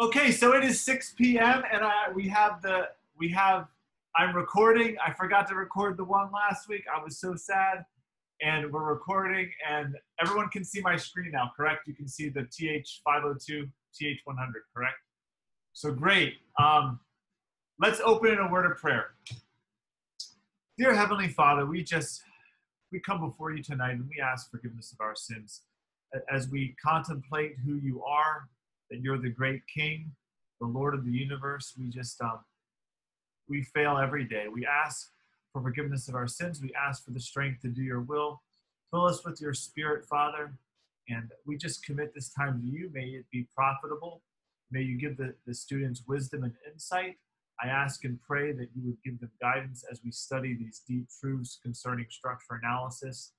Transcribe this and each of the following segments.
Okay, so it is 6 p.m. and I, we have the we have I'm recording. I forgot to record the one last week. I was so sad. And we're recording, and everyone can see my screen now, correct? You can see the TH502, TH100, correct? So great. Um, let's open in a word of prayer. Dear Heavenly Father, we just we come before you tonight and we ask forgiveness of our sins as we contemplate who you are, that you're the great King, the Lord of the universe. We just um, we fail every day. We ask for forgiveness of our sins. We ask for the strength to do your will. Fill us with your Spirit, Father, and we just commit this time to you. May it be profitable. May you give the, the students wisdom and insight. I ask and pray that you would give them guidance as we study these deep truths concerning structure analysis.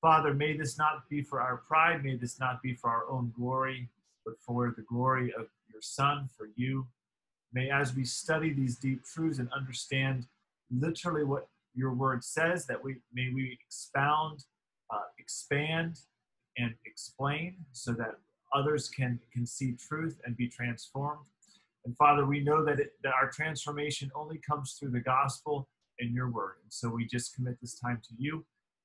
Father, may this not be for our pride, may this not be for our own glory, but for the glory of your Son, for you. May, as we study these deep truths and understand literally what your word says, that we may we expound, uh, expand, and explain so that others can, can see truth and be transformed. And Father, we know that, it, that our transformation only comes through the gospel and your word. And so we just commit this time to you.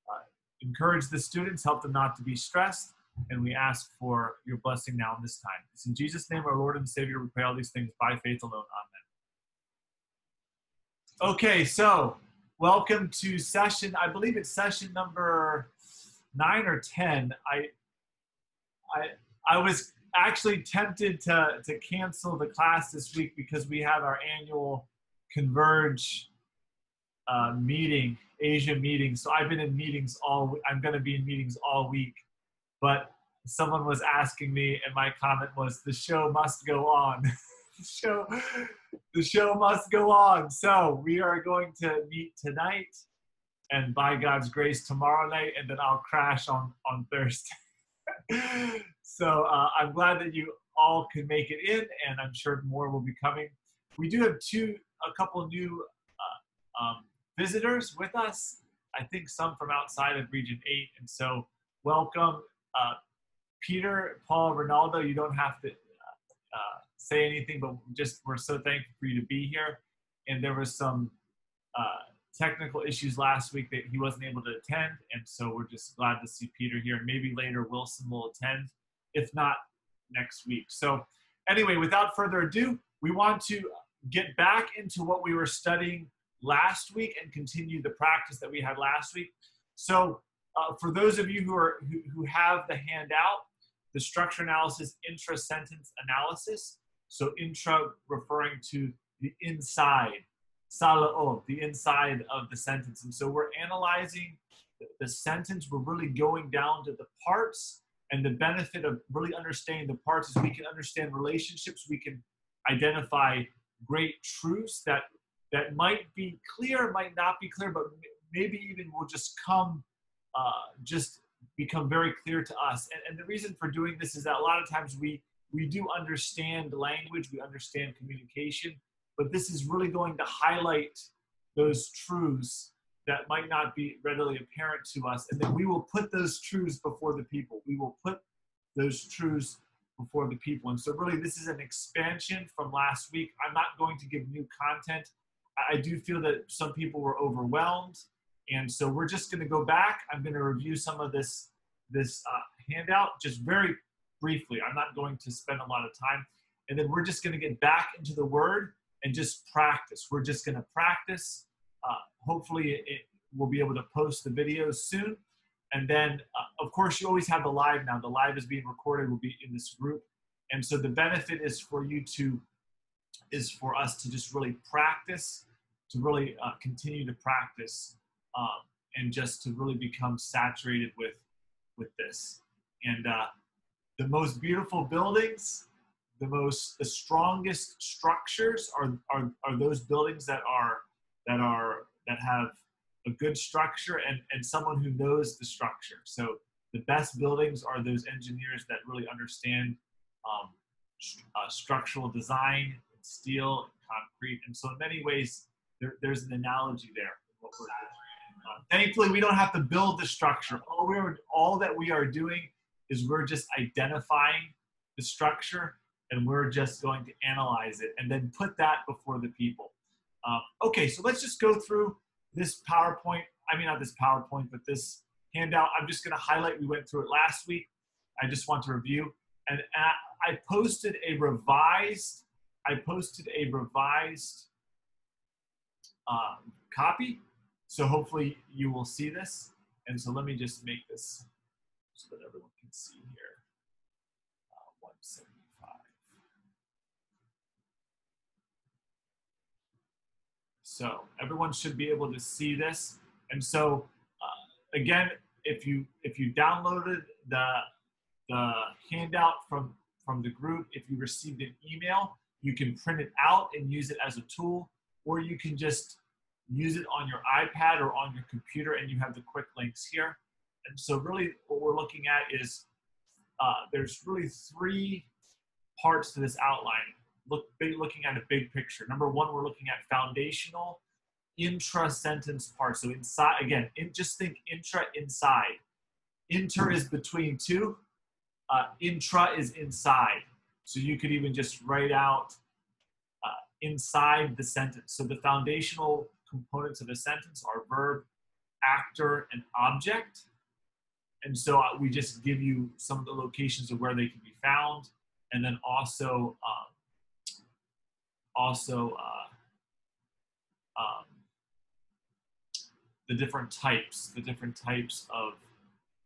Uh, encourage the students, help them not to be stressed, and we ask for your blessing now in this time. It's in Jesus' name, our Lord and Savior, we pray all these things by faith alone. Amen. Okay, so welcome to session, I believe it's session number nine or 10. I, I, I was actually tempted to, to cancel the class this week because we have our annual Converge uh, meeting, Asia meeting. So I've been in meetings all, I'm going to be in meetings all week but someone was asking me, and my comment was, "The show must go on." the show, the show must go on. So we are going to meet tonight, and by God's grace, tomorrow night, and then I'll crash on on Thursday. so uh, I'm glad that you all can make it in, and I'm sure more will be coming. We do have two, a couple new uh, um, visitors with us. I think some from outside of Region Eight, and so welcome uh, Peter, Paul, Ronaldo, you don't have to uh, uh, say anything, but just we're so thankful for you to be here. And there was some uh, technical issues last week that he wasn't able to attend, and so we're just glad to see Peter here. Maybe later Wilson will attend, if not next week. So, anyway, without further ado, we want to get back into what we were studying last week and continue the practice that we had last week. So, uh, for those of you who are who, who have the handout, the structure analysis intra-sentence analysis. So intra referring to the inside, salao, the inside of the sentence. And so we're analyzing the, the sentence. We're really going down to the parts. And the benefit of really understanding the parts is we can understand relationships. We can identify great truths that that might be clear, might not be clear, but maybe even will just come uh, just become very clear to us. And, and the reason for doing this is that a lot of times we we do understand language, we understand communication, but this is really going to highlight those truths that might not be readily apparent to us. And then we will put those truths before the people. We will put those truths before the people. And so, really, this is an expansion from last week. I'm not going to give new content. I do feel that some people were overwhelmed and so we're just going to go back. I'm going to review some of this this uh, handout just very briefly. I'm not going to spend a lot of time. And then we're just going to get back into the Word and just practice. We're just going to practice. Uh, hopefully, it, it, we'll be able to post the videos soon. And then, uh, of course, you always have the live now. The live is being recorded. Will be in this group. And so the benefit is for you to is for us to just really practice, to really uh, continue to practice um, and just to really become saturated with with this. And uh, the most beautiful buildings, the most the strongest structures are, are are those buildings that are that are that have a good structure and and someone who knows the structure. So the best buildings are those engineers that really understand um, uh, structural design, and steel, and concrete. And so in many ways, there, there's an analogy there. Thankfully, we don't have to build the structure. All we are, all that we are doing is we're just identifying the structure, and we're just going to analyze it and then put that before the people. Um, okay, so let's just go through this PowerPoint. I mean, not this PowerPoint, but this handout. I'm just going to highlight. We went through it last week. I just want to review. And I posted a revised. I posted a revised um, copy. So hopefully you will see this. And so let me just make this so that everyone can see here. Uh, 175. So everyone should be able to see this. And so uh, again, if you if you downloaded the the handout from from the group, if you received an email, you can print it out and use it as a tool, or you can just use it on your iPad or on your computer and you have the quick links here. And so really what we're looking at is uh, there's really three parts to this outline. Look, big, looking at a big picture. Number one, we're looking at foundational intra-sentence parts. So inside, again, in, just think intra, inside. Inter is between two. Uh, intra is inside. So you could even just write out uh, inside the sentence. So the foundational components of a sentence are verb, actor, and object. And so we just give you some of the locations of where they can be found, and then also um, also uh, um, the different types, the different types of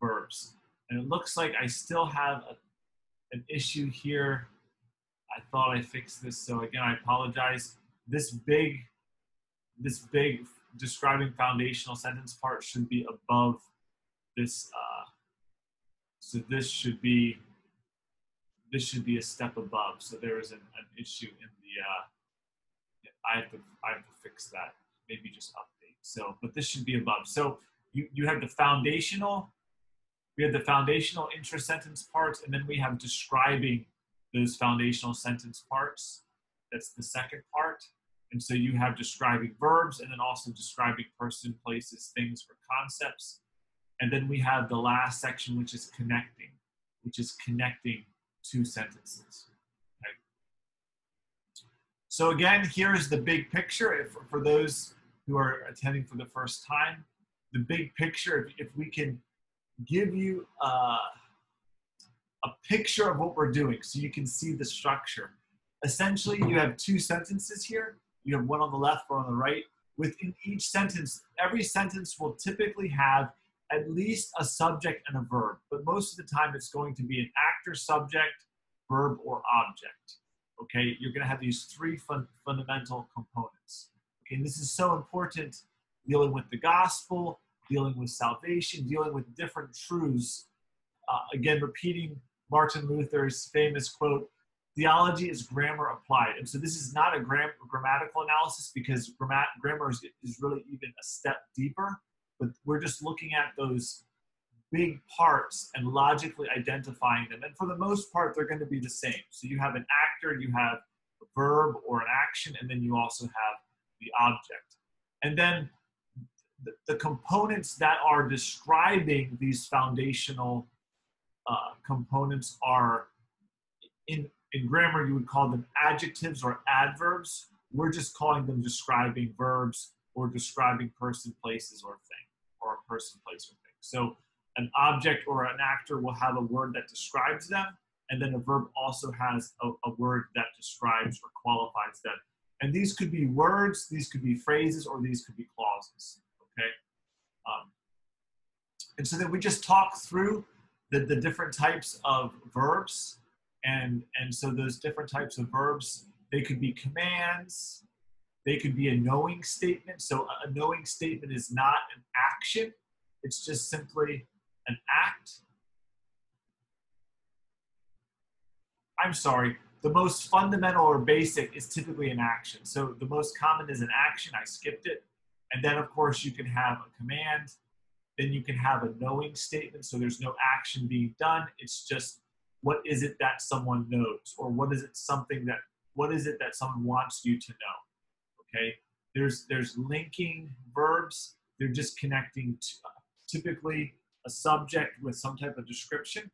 verbs. And it looks like I still have a, an issue here. I thought I fixed this, so again, I apologize. This big this big describing foundational sentence part should be above this. Uh, so this should be this should be a step above. So there is an, an issue in the. Uh, I have to I have to fix that. Maybe just update. So, but this should be above. So you you have the foundational. We have the foundational intra-sentence parts, and then we have describing those foundational sentence parts. That's the second part. And so you have describing verbs and then also describing person, places, things, or concepts. And then we have the last section, which is connecting, which is connecting two sentences. Okay. So again, here's the big picture. If, for those who are attending for the first time, the big picture, if, if we can give you uh, a picture of what we're doing so you can see the structure. Essentially, you have two sentences here you have one on the left, one on the right. Within each sentence, every sentence will typically have at least a subject and a verb, but most of the time it's going to be an actor, subject, verb, or object. Okay, you're going to have these three fun fundamental components. Okay, and this is so important dealing with the gospel, dealing with salvation, dealing with different truths. Uh, again, repeating Martin Luther's famous quote theology is grammar applied. And so this is not a gram- grammatical analysis because grammat- grammar is, is really even a step deeper, but we're just looking at those big parts and logically identifying them. And for the most part, they're going to be the same. So you have an actor, you have a verb or an action, and then you also have the object. And then the, the components that are describing these foundational uh, components are in in grammar, you would call them adjectives or adverbs. We're just calling them describing verbs or describing person, places, or thing, or a person, place, or thing. So an object or an actor will have a word that describes them, and then a verb also has a, a word that describes or qualifies them. And these could be words, these could be phrases, or these could be clauses. Okay. Um, and so then we just talk through the, the different types of verbs and and so those different types of verbs they could be commands they could be a knowing statement. So a knowing statement is not an action it's just simply an act. I'm sorry the most fundamental or basic is typically an action. So the most common is an action i skipped it. And then of course you can have a command then you can have a knowing statement. So there's no action being done it's just what is it that someone knows or what is it something that what is it that someone wants you to know okay there's there's linking verbs they're just connecting to, typically a subject with some type of description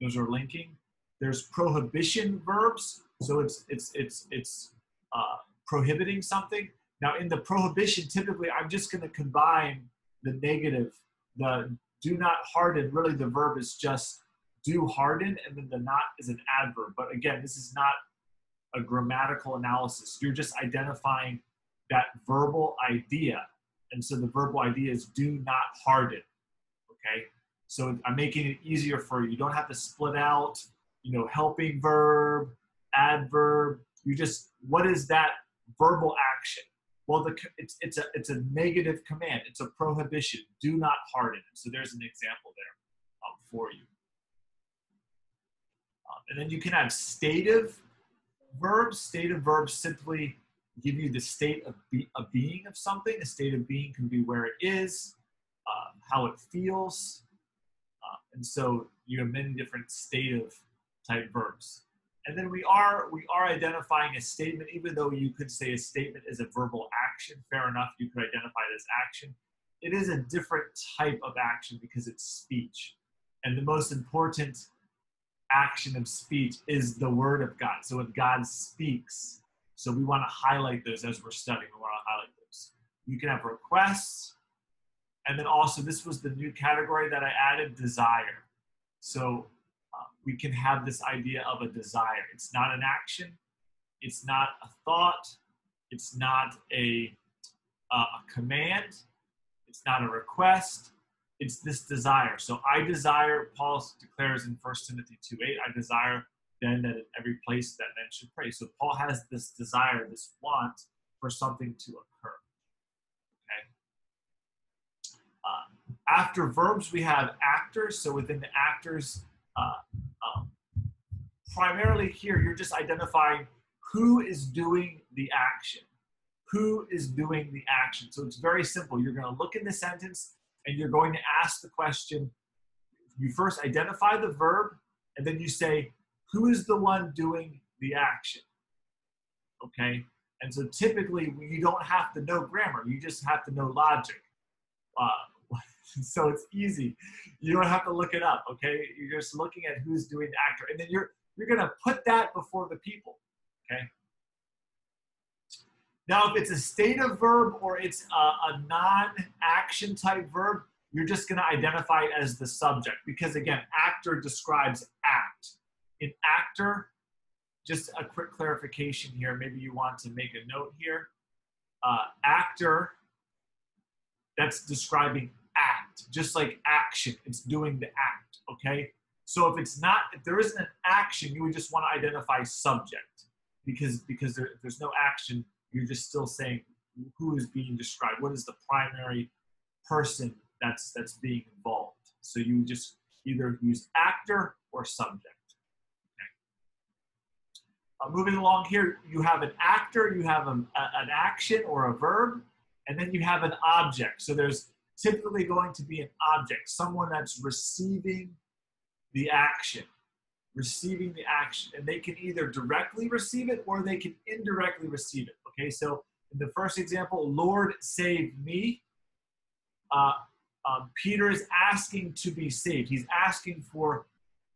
those are linking there's prohibition verbs. So it's it's it's it's uh, prohibiting something. Now in the prohibition, typically I'm just going to combine the negative, the do not harden. Really, the verb is just do harden, and then the not is an adverb. But again, this is not a grammatical analysis. You're just identifying that verbal idea. And so the verbal idea is do not harden. Okay. So I'm making it easier for you. You don't have to split out, you know, helping verb, adverb. You just, what is that verbal action? Well, the, it's, it's, a, it's a negative command. It's a prohibition. Do not harden. So there's an example there um, for you. Um, and then you can have stative verbs. Stative verbs simply give you the state of, be, of being of something. The state of being can be where it is, um, how it feels. Uh, and so you have many different stative type verbs. And then we are we are identifying a statement, even though you could say a statement is a verbal action. Fair enough, you could identify as action. It is a different type of action because it's speech. And the most important action of speech is the word of God. So when God speaks, so we want to highlight those as we're studying. We want to highlight those. You can have requests, and then also this was the new category that I added, desire. So uh, we can have this idea of a desire. It's not an action. It's not a thought. It's not a, uh, a command. It's not a request. It's this desire. So I desire, Paul declares in 1 Timothy 2 8, I desire then that in every place that men should pray. So Paul has this desire, this want for something to occur. Okay. Uh, after verbs, we have actors. So within the actors, uh, um, primarily here, you're just identifying who is doing the action. Who is doing the action? So it's very simple. You're going to look in the sentence and you're going to ask the question. You first identify the verb, and then you say, who is the one doing the action? Okay, and so typically you don't have to know grammar, you just have to know logic. Uh, so it's easy. You don't have to look it up. Okay, you're just looking at who's doing the actor, and then you're you're gonna put that before the people. Okay. Now, if it's a state of verb or it's a, a non-action type verb, you're just going to identify it as the subject because again, actor describes act in actor, just a quick clarification here. Maybe you want to make a note here. Uh, actor, that's describing act, just like action. It's doing the act, okay? So if it's not, if there isn't an action, you would just want to identify subject because because there, there's no action, you're just still saying who is being described. What is the primary person that's that's being involved? So you just either use actor or subject. Uh, moving along here, you have an actor, you have a, a, an action or a verb, and then you have an object. So there's typically going to be an object, someone that's receiving the action, receiving the action. And they can either directly receive it or they can indirectly receive it. Okay, so in the first example, Lord save me. Uh, um, Peter is asking to be saved. He's asking for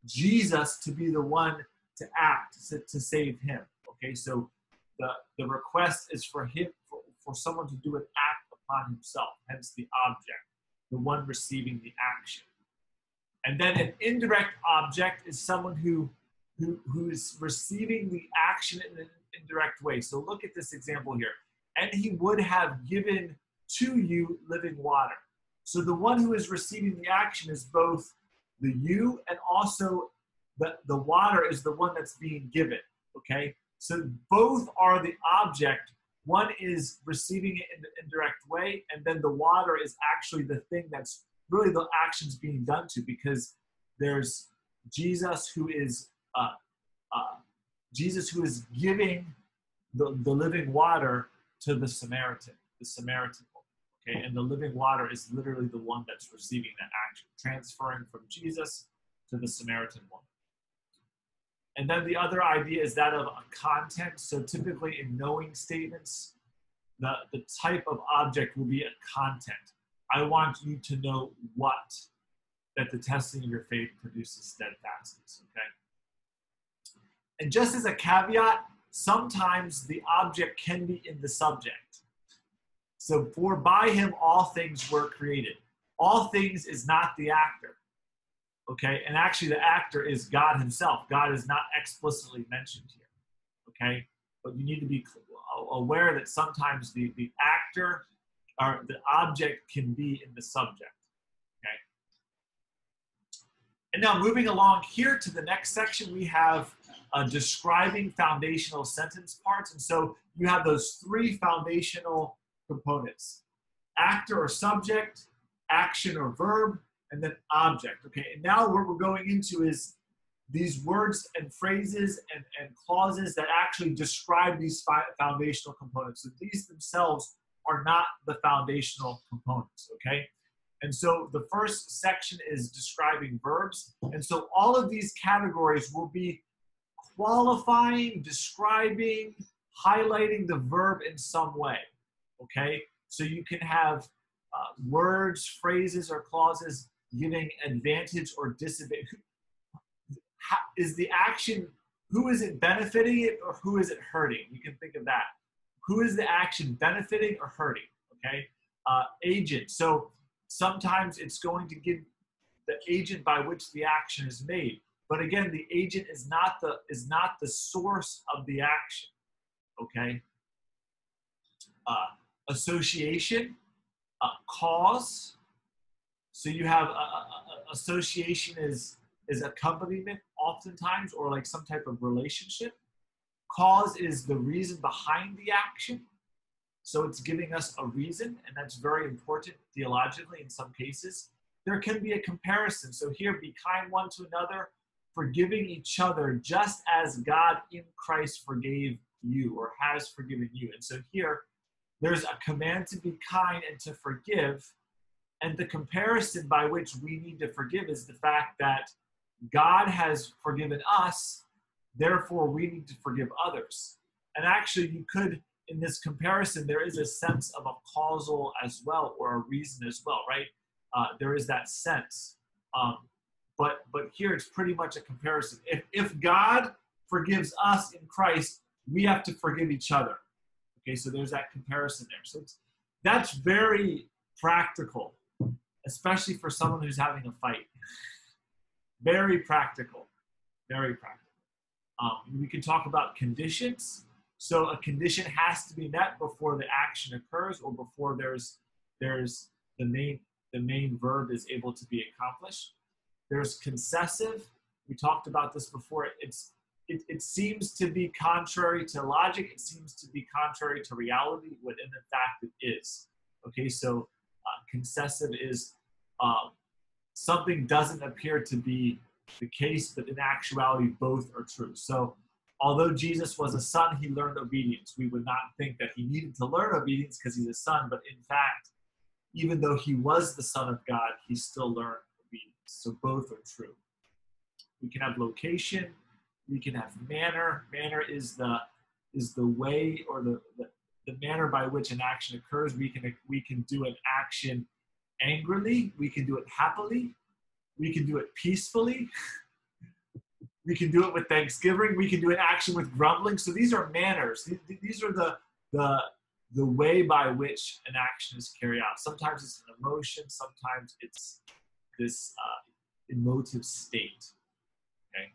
Jesus to be the one to act to, to save him. Okay, so the, the request is for him, for, for someone to do an act upon himself, hence the object, the one receiving the action. And then an indirect object is someone who, who, who is receiving the action in an indirect way. So look at this example here. And he would have given to you living water. So the one who is receiving the action is both the you and also the, the water is the one that's being given. Okay? So both are the object. One is receiving it in the indirect way, and then the water is actually the thing that's really the actions being done to because there's Jesus who is uh, uh, Jesus who is giving the, the living water to the Samaritan, the Samaritan woman. Okay, and the living water is literally the one that's receiving that action, transferring from Jesus to the Samaritan woman. And then the other idea is that of a content. So typically in knowing statements, the, the type of object will be a content. I want you to know what that the testing of your faith produces steadfastness, okay? And just as a caveat, sometimes the object can be in the subject. So, for by him all things were created. All things is not the actor. Okay, and actually, the actor is God Himself. God is not explicitly mentioned here. Okay, but you need to be aware that sometimes the, the actor or the object can be in the subject. Okay. And now moving along here to the next section, we have uh, describing foundational sentence parts. And so you have those three foundational components actor or subject, action or verb, and then object. Okay, and now what we're going into is these words and phrases and, and clauses that actually describe these foundational components. So these themselves are not the foundational components, okay? And so the first section is describing verbs. And so all of these categories will be qualifying, describing, highlighting the verb in some way, okay? So you can have uh, words, phrases, or clauses giving advantage or disadvantage. Is the action, who is it benefiting it or who is it hurting? You can think of that. Who is the action benefiting or hurting? Okay. Uh, agent. So sometimes it's going to give the agent by which the action is made. But again, the agent is not the is not the source of the action. Okay. Uh, association, uh, cause. So you have a, a, a association is is accompaniment oftentimes, or like some type of relationship. Cause is the reason behind the action. So it's giving us a reason, and that's very important theologically in some cases. There can be a comparison. So here, be kind one to another, forgiving each other just as God in Christ forgave you or has forgiven you. And so here, there's a command to be kind and to forgive. And the comparison by which we need to forgive is the fact that God has forgiven us, therefore we need to forgive others. And actually, you could, in this comparison, there is a sense of a causal as well, or a reason as well, right? Uh, there is that sense. Um, but but here it's pretty much a comparison. If if God forgives us in Christ, we have to forgive each other. Okay, so there's that comparison there. So that's very practical, especially for someone who's having a fight. Very practical. Very practical. Um, we can talk about conditions. So a condition has to be met before the action occurs or before there's there's the main the main verb is able to be accomplished. There's concessive. We talked about this before. It's it, it seems to be contrary to logic. It seems to be contrary to reality, when in fact it is. Okay, so uh, concessive is um, something doesn't appear to be the case, but in actuality, both are true. So, although Jesus was a son, he learned obedience. We would not think that he needed to learn obedience because he's a son, but in fact, even though he was the son of God, he still learned. So, both are true. We can have location, we can have manner. Manner is the is the way or the, the the manner by which an action occurs. We can we can do an action angrily, we can do it happily, we can do it peacefully, we can do it with thanksgiving, we can do an action with grumbling. So these are manners. These are the the the way by which an action is carried out. Sometimes it's an emotion, sometimes it's this uh, emotive state. Okay,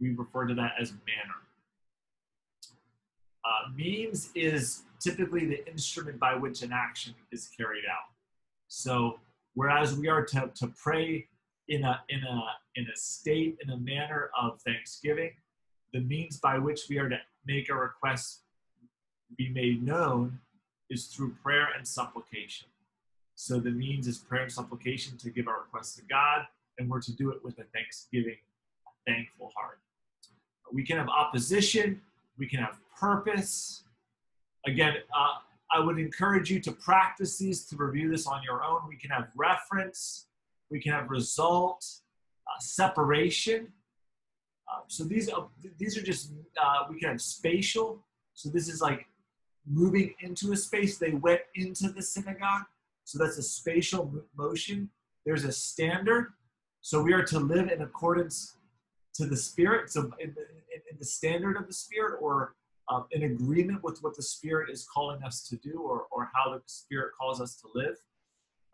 we refer to that as manner. Uh, means is typically the instrument by which an action is carried out. So whereas we are to, to pray in a, in, a, in a state, in a manner of thanksgiving, the means by which we are to make our requests be made known is through prayer and supplication. So the means is prayer and supplication to give our requests to God, and we're to do it with a thanksgiving, thankful heart. We can have opposition, we can have purpose. Again, uh, I would encourage you to practice these, to review this on your own. We can have reference, we can have result, uh, separation. Uh, so these are, these are just, uh, we can have spatial. So this is like moving into a space. They went into the synagogue. So that's a spatial motion. There's a standard. So we are to live in accordance to the Spirit, so in the, in the standard of the Spirit, or um, in agreement with what the Spirit is calling us to do, or, or how the Spirit calls us to live.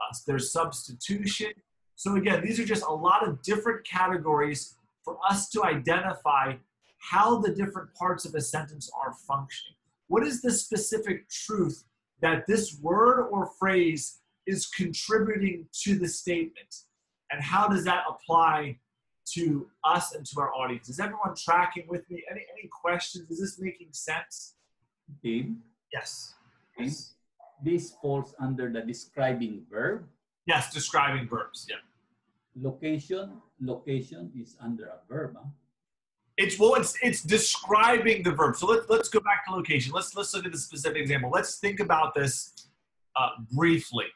Uh, there's substitution. So, again, these are just a lot of different categories for us to identify how the different parts of a sentence are functioning. What is the specific truth that this word or phrase is contributing to the statement? And how does that apply to us and to our audience? Is everyone tracking with me? Any, any questions? Is this making sense? Dave? Yes. yes. This falls under the describing verb. Yes, describing verbs. Yeah. Location, location is under a verb. Huh? It's well, it's it's describing the verb. So let's let's go back to location. Let's let's look at the specific example. Let's think about this uh, briefly.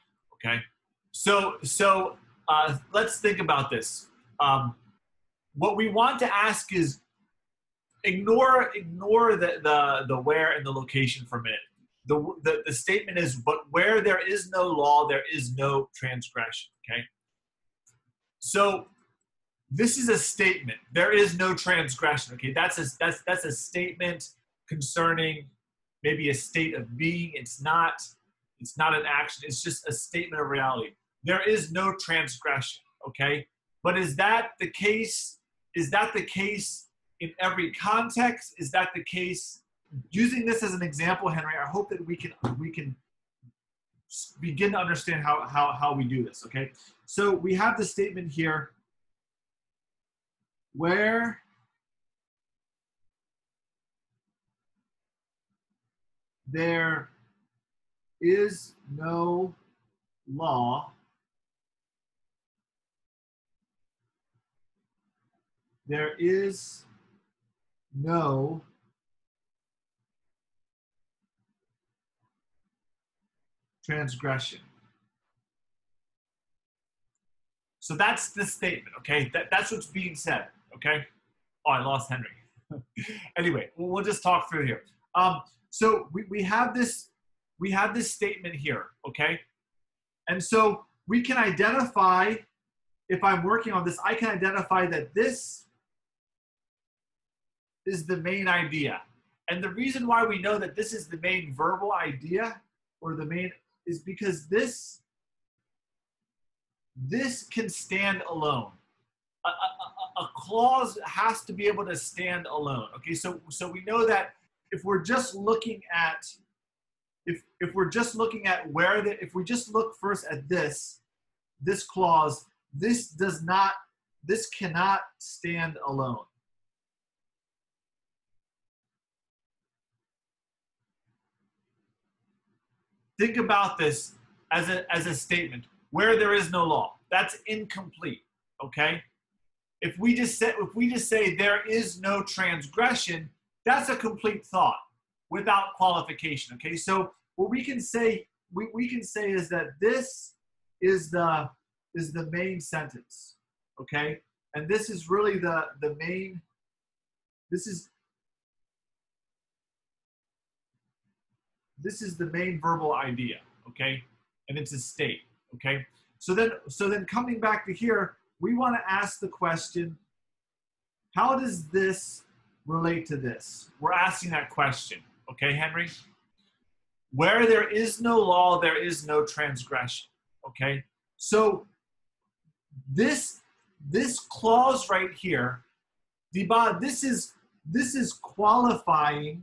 Okay. So so uh, let's think about this. Um, what we want to ask is ignore ignore the, the the where and the location for a minute. The, the the statement is but where there is no law there is no transgression okay so this is a statement there is no transgression okay that's a that's that's a statement concerning maybe a state of being it's not it's not an action it's just a statement of reality there is no transgression okay but is that the case is that the case in every context? Is that the case? Using this as an example, Henry, I hope that we can we can begin to understand how, how, how we do this, okay? So we have the statement here where there is no law there is no transgression. So that's the statement, okay? That, that's what's being said, okay? Oh, I lost Henry. anyway, we'll, just talk through here. Um, so we, we have this we have this statement here, okay? And so we can identify, if I'm working on this, I can identify that this is the main idea. And the reason why we know that this is the main verbal idea or the main is because this this can stand alone. A, a, a, clause has to be able to stand alone. Okay, so so we know that if we're just looking at if if we're just looking at where the if we just look first at this this clause, this does not this cannot stand alone. think about this as a, as a statement where there is no law. That's incomplete, okay? If we just say, if we just say there is no transgression, that's a complete thought without qualification, okay? So what we can say, we, we can say is that this is the, is the main sentence, okay? And this is really the, the main, this is this is the main verbal idea, okay? And it's a state, okay? So then, so then coming back to here, we want to ask the question, how does this relate to this? We're asking that question, okay, Henry? Where there is no law, there is no transgression, okay? So this this clause right here, Diba, this is this is qualifying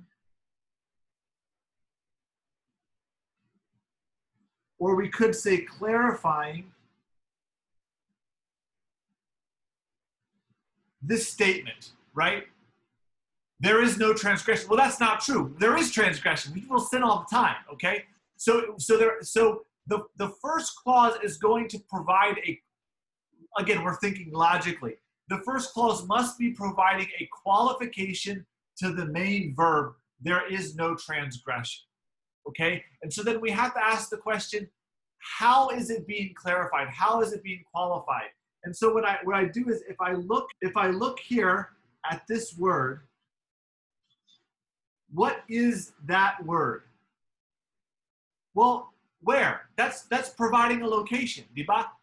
or we could say clarifying this statement, right? There is no transgression. Well, that's not true. There is transgression. People will sin all the time, okay? So so there so the, the first clause is going to provide a again, we're thinking logically. The first clause must be providing a qualification to the main verb, there is no transgression. Okay? And so then we have to ask the question, how is it being clarified? How is it being qualified? And so what I what I do is if I look if I look here at this word, what is that word? Well, where? That's that's providing a location.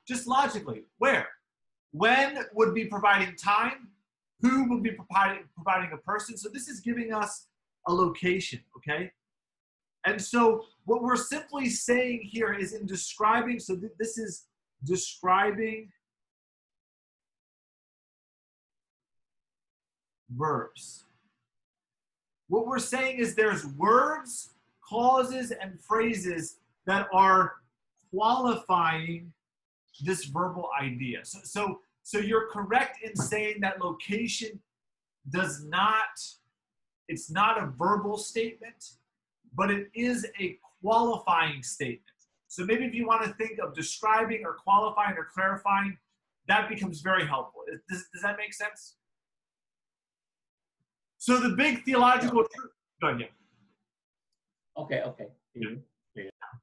Just logically, where? When would be providing time? who would be providing, providing a person. So this is giving us a location, okay? And so what we're simply saying here is in describing, so th- this is describing verbs. What we're saying is there's words, clauses, and phrases that are qualifying this verbal idea. So, so, so you're correct in saying that location does not, it's not a verbal statement, but it is a qualifying statement. So maybe if you want to think of describing or qualifying or clarifying, that becomes very helpful. Does, does that make sense? So the big theological truth. Go ahead, yeah. Okay, okay.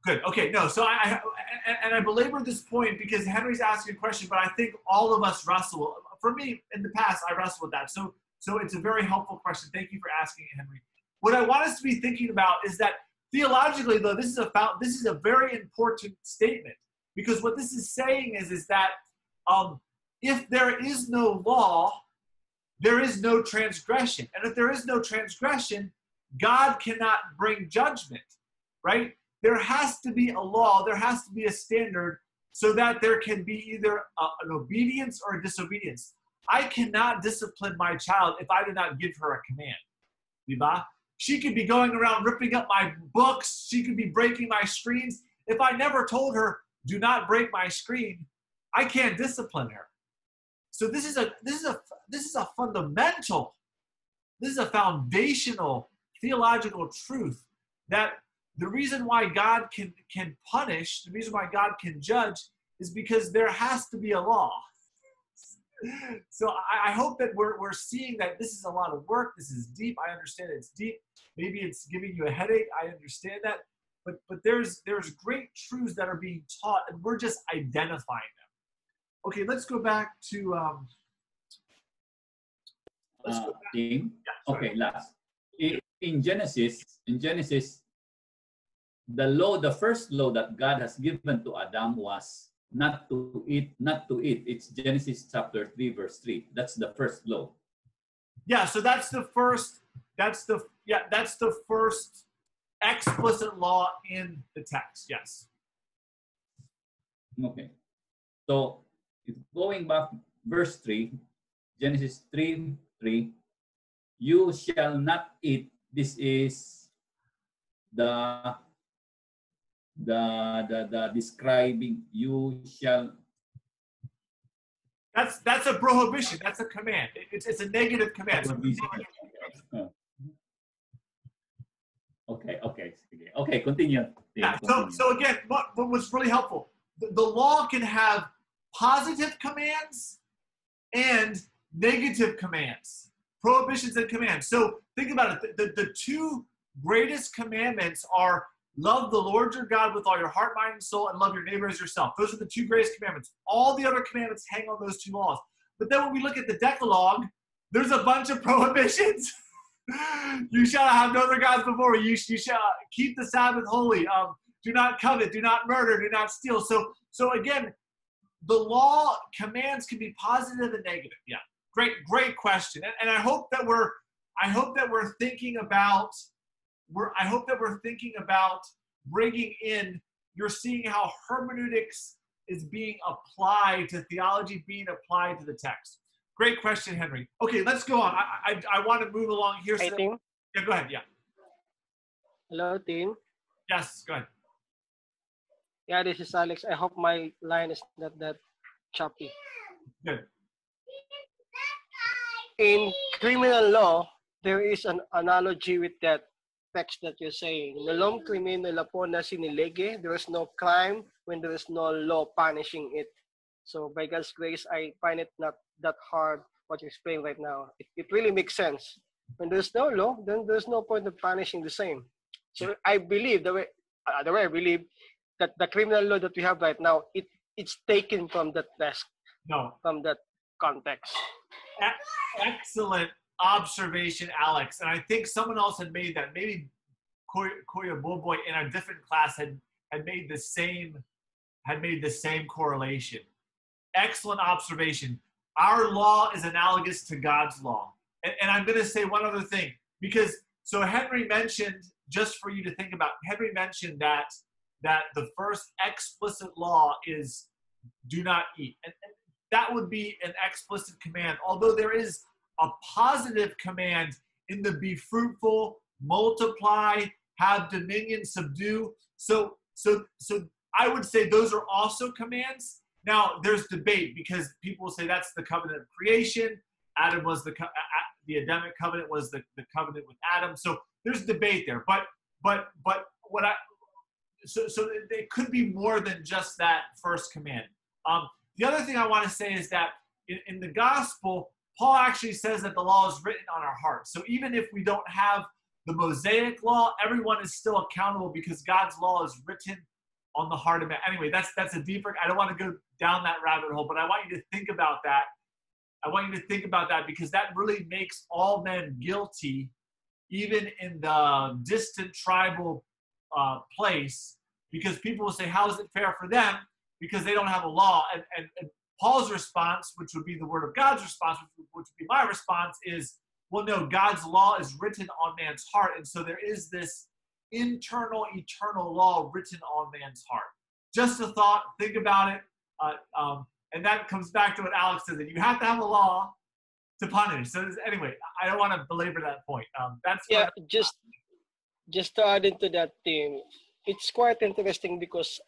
Good. Okay. No. So I, I and I belabor this point because Henry's asking a question, but I think all of us wrestle. For me, in the past, I wrestle with that. So so it's a very helpful question. Thank you for asking it, Henry. What I want us to be thinking about is that theologically, though, this is a this is a very important statement because what this is saying is is that um, if there is no law, there is no transgression, and if there is no transgression, God cannot bring judgment, right? there has to be a law, there has to be a standard so that there can be either a, an obedience or a disobedience. I cannot discipline my child if I do not give her a command. Diba? She could be going around ripping up my books, she could be breaking my screens. If I never told her, do not break my screen, I can't discipline her. So this is a this is a this is a fundamental, this is a foundational theological truth that the reason why God can, can punish, the reason why God can judge is because there has to be a law. So I, I hope that we're, we're seeing that this is a lot of work. This is deep. I understand it's deep. Maybe it's giving you a headache. I understand that. But, but there's, there's great truths that are being taught, and we're just identifying them. Okay, let's go back to. Um, uh, back. Yeah, okay, last. In, in Genesis, in Genesis the law, the first law that God has given to Adam was not to eat, not to eat. It's Genesis chapter 3, verse 3. That's the first law. Yeah, so that's the first, that's the yeah, that's the first explicit law in the text, yes. Okay. So going back verse 3, Genesis 3 3, you shall not eat. This is the the, the, the describing you shall that's that's a prohibition. That's a command. It's, it's a negative command. Uh. Okay okay okay continue. Yeah so so again what, what was really helpful the, the law can have positive commands and negative commands prohibitions and commands so think about it the, the, the two greatest commandments are Love the Lord your God with all your heart, mind, and soul, and love your neighbor as yourself. Those are the two greatest commandments. All the other commandments hang on those two laws. But then when we look at the Decalogue, there's a bunch of prohibitions. you shall have no other gods before. You, you shall keep the Sabbath holy. Um, do not covet. Do not murder. Do not steal. So, so again, the law commands can be positive and negative. Yeah, great, great question. And, and I hope that we're, I hope that we're thinking about we're, I hope that we're thinking about bringing in, you're seeing how hermeneutics is being applied to theology, being applied to the text. Great question, Henry. Okay, let's go on. I, I, I want to move along here. So that, yeah, go ahead. Yeah. Hello, team. Yes, go ahead. Yeah, this is Alex. I hope my line is not that choppy. Good. In criminal law, there is an analogy with that text that you're saying. Nolom krimen nila po na sinilege. There is no crime when there is no law punishing it. So by God's grace, I find it not that hard what you explain right now. It, it really makes sense. When there's no law, then there's no point of punishing the same. So I believe the way uh, the way I believe that the criminal law that we have right now, it it's taken from that text. No. From that context. Excellent observation, Alex. And I think someone else had made that. Maybe Kuya Boboy in a different class had, had made the same had made the same correlation. Excellent observation. our law is analogous to God's law. And, and I'm going to say one other thing because so Henry mentioned just for you to think about. Henry mentioned that that the first explicit law is do not eat, and, that would be an explicit command. Although there is a positive command in the be fruitful, multiply, have dominion, subdue. So so so I would say those are also commands. Now there's debate because people say that's the covenant of creation. Adam was the the Adamic covenant was the, the covenant with Adam. So there's debate there. But but but what I so so it could be more than just that first command. Um, the other thing I want to say is that in, in the gospel, Paul actually says that the law is written on our hearts. So even if we don't have the Mosaic law, everyone is still accountable because God's law is written on the heart of man. Anyway, that's that's a deeper. I don't want to go down that rabbit hole, but I want you to think about that. I want you to think about that because that really makes all men guilty, even in the distant tribal uh, place. Because people will say, "How is it fair for them?" Because they don't have a law. And, and, and Paul's response, which would be the word of God's response, which, which would be my response, is, "Well, no, God's law is written on man's heart, and so there is this internal, eternal law written on man's heart. Just a thought, think about it. Uh, um, and that comes back to what Alex said that you have to have a law to punish. So, anyway, I don't want to belabor that point. Um, that's yeah, just just to add into that theme, it's quite interesting because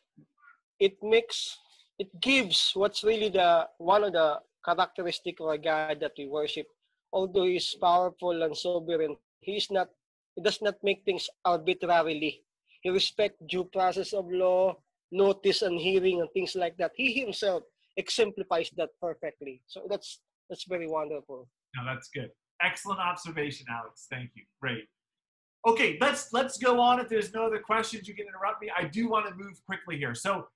it makes it gives what's really the one of the characteristic of a God that we worship. Although he's powerful and sovereign, he's not he does not make things arbitrarily. He respects due process of law, notice and hearing and things like that. He himself exemplifies that perfectly. So that's that's very wonderful. No, that's good. Excellent observation, Alex. Thank you. Great. Okay, let's let's go on. If there's no other questions, you can interrupt me. I do want to move quickly here. So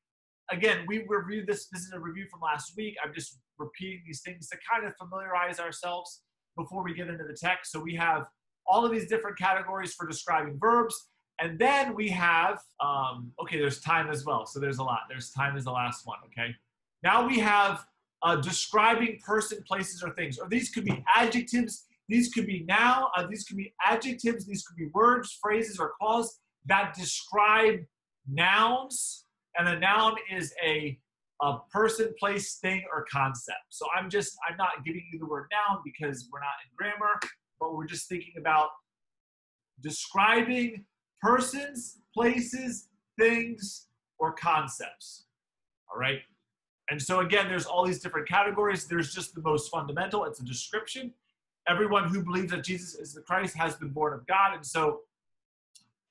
again, we reviewed this. This is a review from last week. I'm just repeating these things to kind of familiarize ourselves before we get into the text. So we have all of these different categories for describing verbs. And then we have, um, okay, there's time as well. So there's a lot. There's time is the last one, okay? Now we have uh, describing person, places, or things. Or these could be adjectives. These could be now. Uh, these could be adjectives. These could be words, phrases, or clauses that describe nouns. And a noun is a, a person, place, thing, or concept. So I'm just, I'm not giving you the word noun because we're not in grammar but we're just thinking about describing persons, places, things, or concepts. All right. And so again, there's all these different categories. There's just the most fundamental. It's a description. Everyone who believes that Jesus is the Christ has been born of God. And so,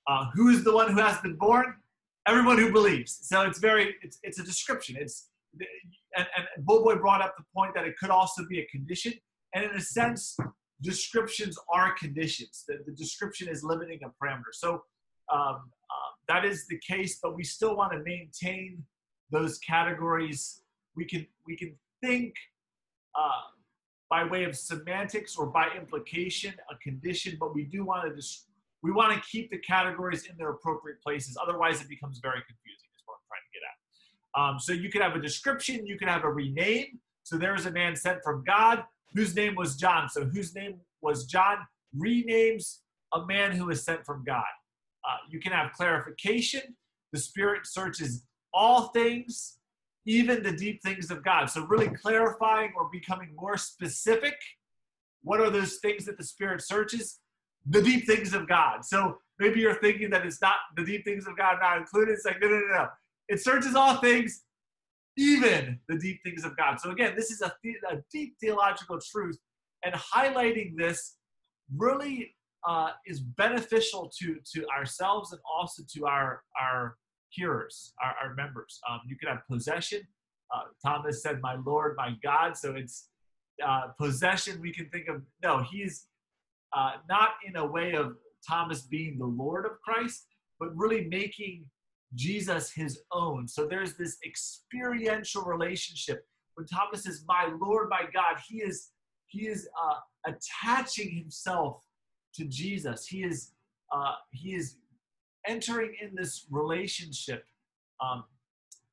uh, who is the one who has been born? Everyone who believes. So it's very, it's, it's a description. It's, and, and Boy brought up the point that it could also be a condition. And in a sense, descriptions are conditions. The, the description is limiting a parameter. So um, uh, that is the case, but we still want to maintain those categories. We can we can think uh, by way of semantics or by implication a condition, but we do want to we want to keep the categories in their appropriate places. Otherwise, it becomes very confusing. Is what I'm trying to get at. Um, so you can have a description, you can have a rename. So there is a man sent from God whose name was John. So whose name was John renames a man who is sent from God. Uh, you can have clarification. The Spirit searches all things, even the deep things of God. So really clarifying or becoming more specific. What are those things that the Spirit searches? The deep things of God. So maybe you're thinking that it's not the deep things of God not included. It's like no, no, no, no. It searches all things, even the deep things of God. So again, this is a, the, a deep theological truth, and highlighting this really uh, is beneficial to to ourselves and also to our our hearers, our, our members. Um, you can have possession. Uh, Thomas said, "My Lord, my God." So it's uh, possession. We can think of no. He's uh, not in a way of Thomas being the Lord of Christ, but really making Jesus his own. So there's this experiential relationship. When Thomas says, "My Lord, my God," he is he is uh, attaching himself to Jesus. He is uh, he is entering in this relationship, um,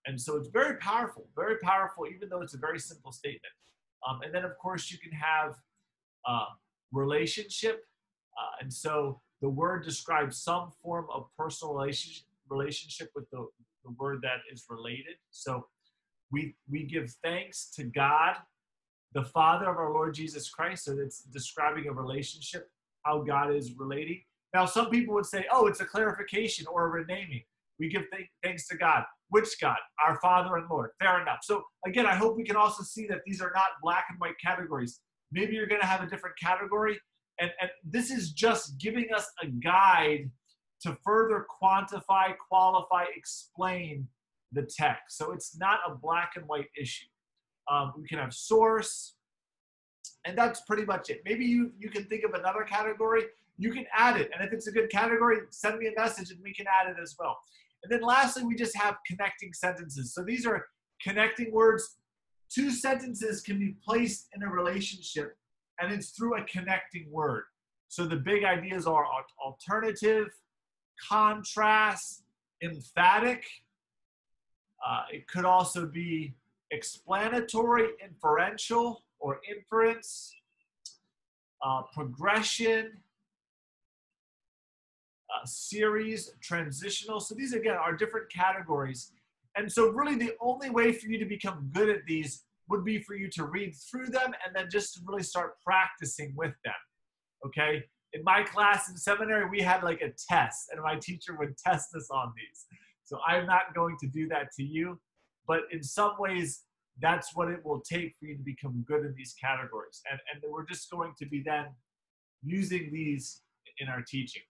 and so it's very powerful, very powerful. Even though it's a very simple statement. Um, and then, of course, you can have uh, relationship. Uh, and so the word describes some form of personal relationship, relationship with the, the word that is related. So we, we give thanks to God, the Father of our Lord Jesus Christ. So it's describing a relationship, how God is relating. Now, some people would say, oh, it's a clarification or a renaming. We give th- thanks to God. Which God? Our Father and Lord. Fair enough. So, again, I hope we can also see that these are not black and white categories. Maybe you're going to have a different category. And, and this is just giving us a guide to further quantify, qualify, explain the text. So it's not a black and white issue. Um, we can have source, and that's pretty much it. Maybe you, you can think of another category, you can add it. And if it's a good category, send me a message and we can add it as well. And then lastly, we just have connecting sentences. So these are connecting words. Two sentences can be placed in a relationship, and it's through a connecting word. So the big ideas are alternative, contrast, emphatic. Uh, it could also be explanatory, inferential, or inference, uh, progression, uh, series, transitional. So these again are different categories. And so really the only way for you to become good at these would be for you to read through them and then just really start practicing with them. Okay? In my class in seminary, we had like a test and my teacher would test us on these. So I'm not going to do that to you, but in some ways, that's what it will take for you to become good in these categories. And, and we're just going to be then using these in our teaching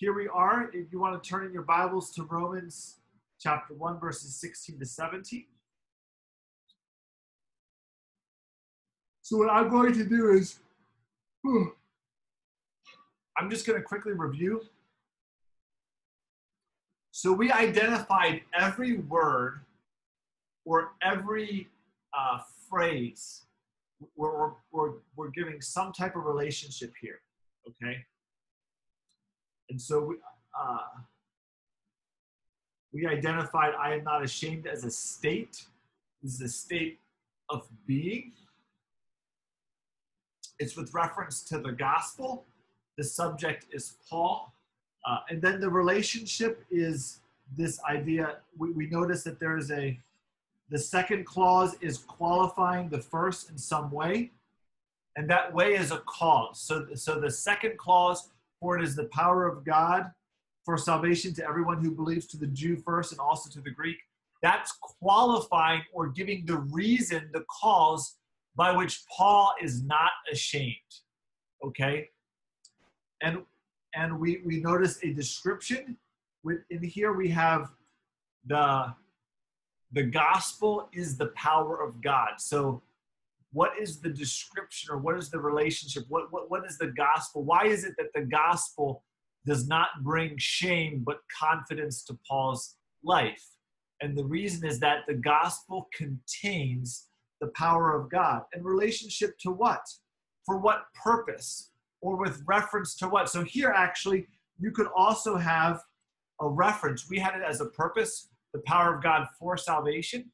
here we are. If you want to turn in your Bibles to Romans chapter 1, verses 16 to 17. So, what I'm going to do is, whew, I'm just going to quickly review. So, we identified every word or every uh, phrase we're, we're, we're giving some type of relationship here, okay? And so we, uh, we identified I am not ashamed as a state. This is a state of being. It's with reference to the gospel. The subject is Paul. Uh, and then the relationship is this idea. We, we notice that there is a, the second clause is qualifying the first in some way. And that way is a cause. So, so the second clause for it is the power of God for salvation to everyone who believes, to the Jew first and also to the Greek. That's qualifying or giving the reason, the cause by which Paul is not ashamed. Okay? And and we, we notice a description. In here we have the the gospel is the power of God. So what is the description or what is the relationship? What, what, what is the gospel? Why is it that the gospel does not bring shame but confidence to Paul's life? And the reason is that the gospel contains the power of God in relationship to what? For what purpose? Or with reference to what? So here, actually, you could also have a reference. We had it as a purpose, the power of God for salvation.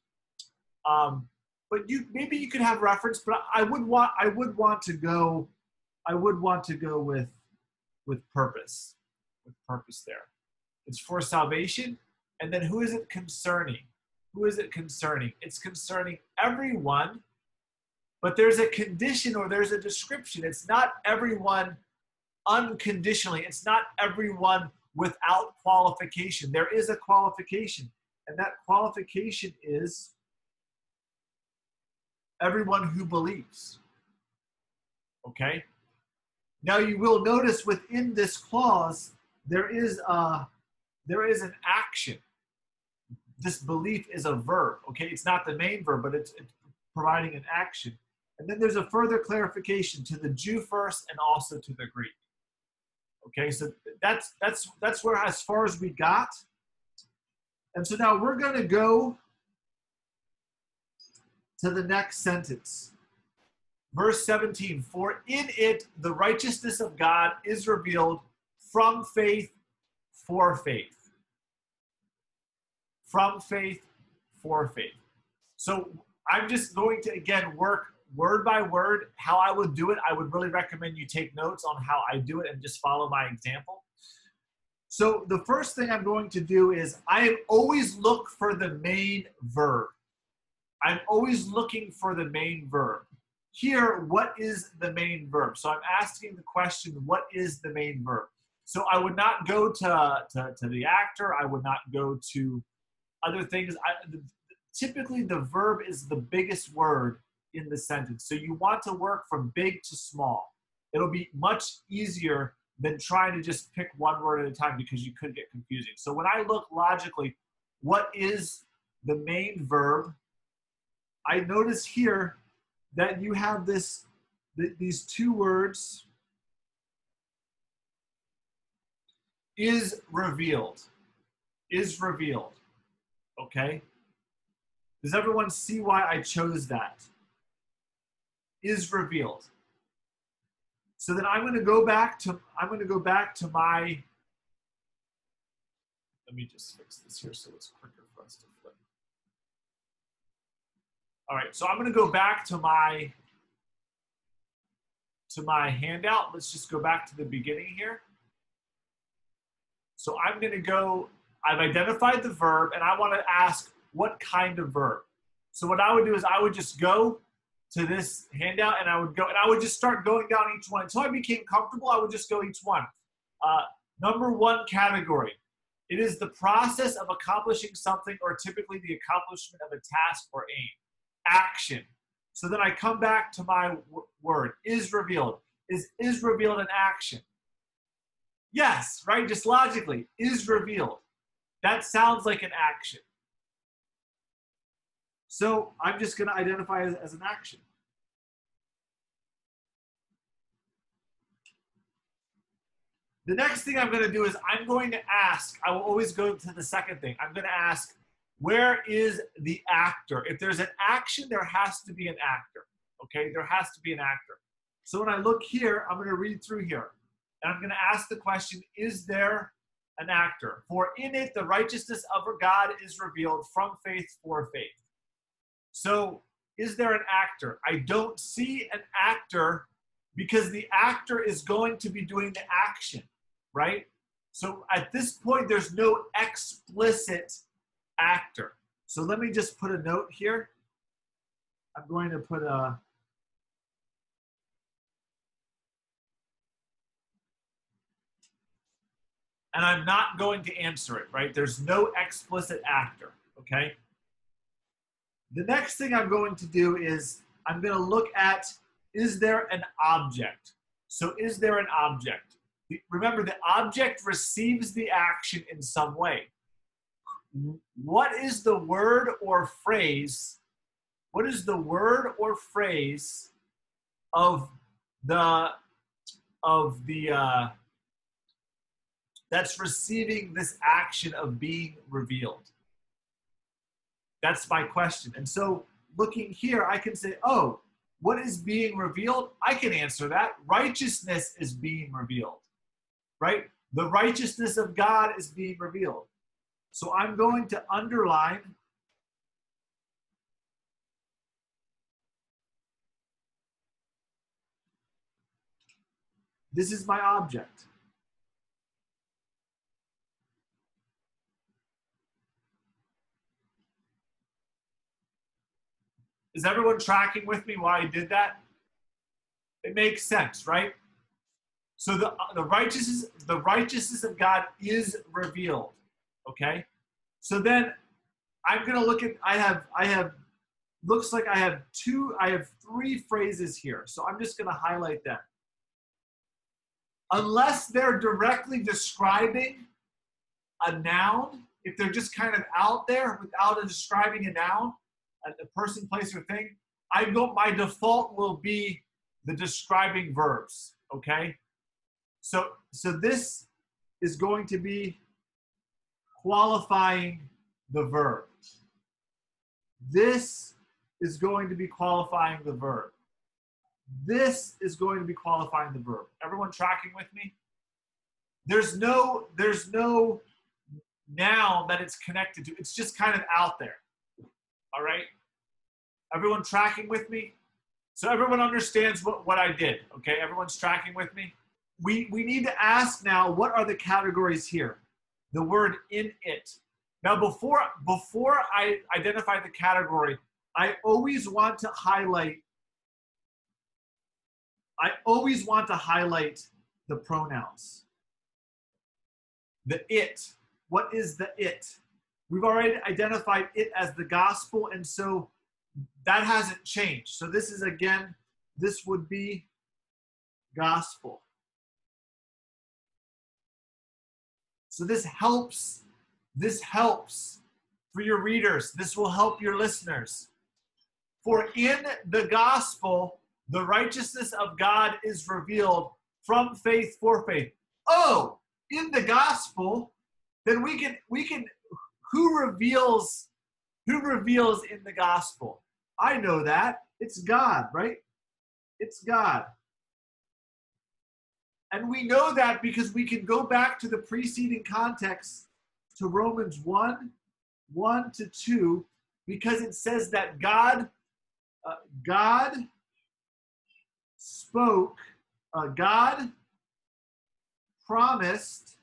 Um, but you maybe you could have reference but i would want i would want to go i would want to go with with purpose with purpose there. It's for salvation. And then who is it concerning? Who is it concerning? It's concerning everyone but there's a condition or there's a description. It's not everyone unconditionally. It's not everyone without qualification. There is a qualification and that qualification is everyone who believes. Okay? Now you will notice within this clause there is a there is an action. This belief is a verb. Okay, it's not the main verb, but it's, it's providing an action. And then there's a further clarification to the Jew first and also to the Greek. Okay, so that's that's that's where as far as we got. And so now we're going to go to the next sentence. Verse 17 For in it the righteousness of God is revealed from faith for faith. From faith for faith. So I'm just going to again work word by word how I would do it, I would really recommend you take notes on how I do it and just follow my example. So the first thing I'm going to do is I always look for the main verb. I'm always looking for the main verb. Here, what is the main verb? So I'm asking the question, what is the main verb? So I would not go to, to, to the actor. I would not go to other things. I, the, typically, the verb is the biggest word in the sentence. So you want to work from big to small. It'll be much easier than trying to just pick one word at a time because you could get confusing. So when I look logically, what is the main verb? I notice here that you have this th these two words is revealed is revealed okay does everyone see why I chose that is revealed so then I'm going to go back to I'm going to go back to my let me just fix this here so it's quicker for us to flip. All right, so I'm going to go back to my to my handout. Let's just go back to the beginning here. So I'm going to go I've identified the verb and I want to ask what kind of verb. So what I would do is I would just go to this handout and I would go and I would just start going down each one until I became comfortable. I would just go each one. Uh, number one category. It is the process of accomplishing something or typically the accomplishment of a task or aim. Action. So then I come back to my word is revealed. Is is revealed an action? Yes, right? Just logically, is revealed. That sounds like an action. So I'm just going to identify as, as an action. The next thing I'm going to do is I'm going to ask, I will always go to the second thing. I'm going to ask, where is the actor? If there's an action, there has to be an actor. Okay, there has to be an actor. So when I look here, I'm going to read through here. And I'm going to ask the question, is there an actor? For in it, the righteousness of God is revealed from faith for faith. So, is there an actor? I don't see an actor because the actor is going to be doing the action, right? So, at this point, there's no explicit actor. So, let me just put a note here. I'm going to put a and I'm not going to answer it, right? There's no explicit actor, okay? The next thing I'm going to do is I'm going to look at is there an object? So, is there an object? Remember, the object receives the action in some way. What is the word or phrase? What is the word or phrase of the of the uh, that's receiving this action of being revealed? That's my question. And so looking here, I can say, oh, what is being revealed? I can answer that. Righteousness is being revealed, right? The righteousness of God is being revealed. So I'm going to underline this is my object. Is everyone tracking with me why I did that? It makes sense, right? So the, the righteousness the righteousness of God is revealed. Okay? So then I'm to look at I have I have looks like I have two I have three phrases here. So I'm just to highlight them. Unless they're directly describing a noun, if they're just kind of out there without describing a noun, a person, place, or thing, I go, my default will be the describing verbs, okay? So, so this is going to be qualifying the verb. This is going to be qualifying the verb. This is going to be qualifying the verb. Everyone tracking with me? There's no, there's no noun that it's connected to. It's just kind of out there. All right? Everyone tracking with me? So everyone understands what, what I did, okay? Everyone's tracking with me? We, we need to ask now, what are the categories here? The word in it. Now, before, before I identify the category, I always want to highlight, I always want to highlight the pronouns. The it. What is the it? We've already identified it as the gospel, and so that hasn't changed. So this is again, this would be gospel. So this helps, this helps for your readers. This will help your listeners. For in the gospel, the righteousness of God is revealed from faith for faith. Oh, in the gospel, then we can we can who reveals who reveals in the gospel? I know that. It's God, right? It's God. And we know that because we can go back to the preceding context to Romans 1 1 to 2, because it says that God, uh, God spoke, uh, God promised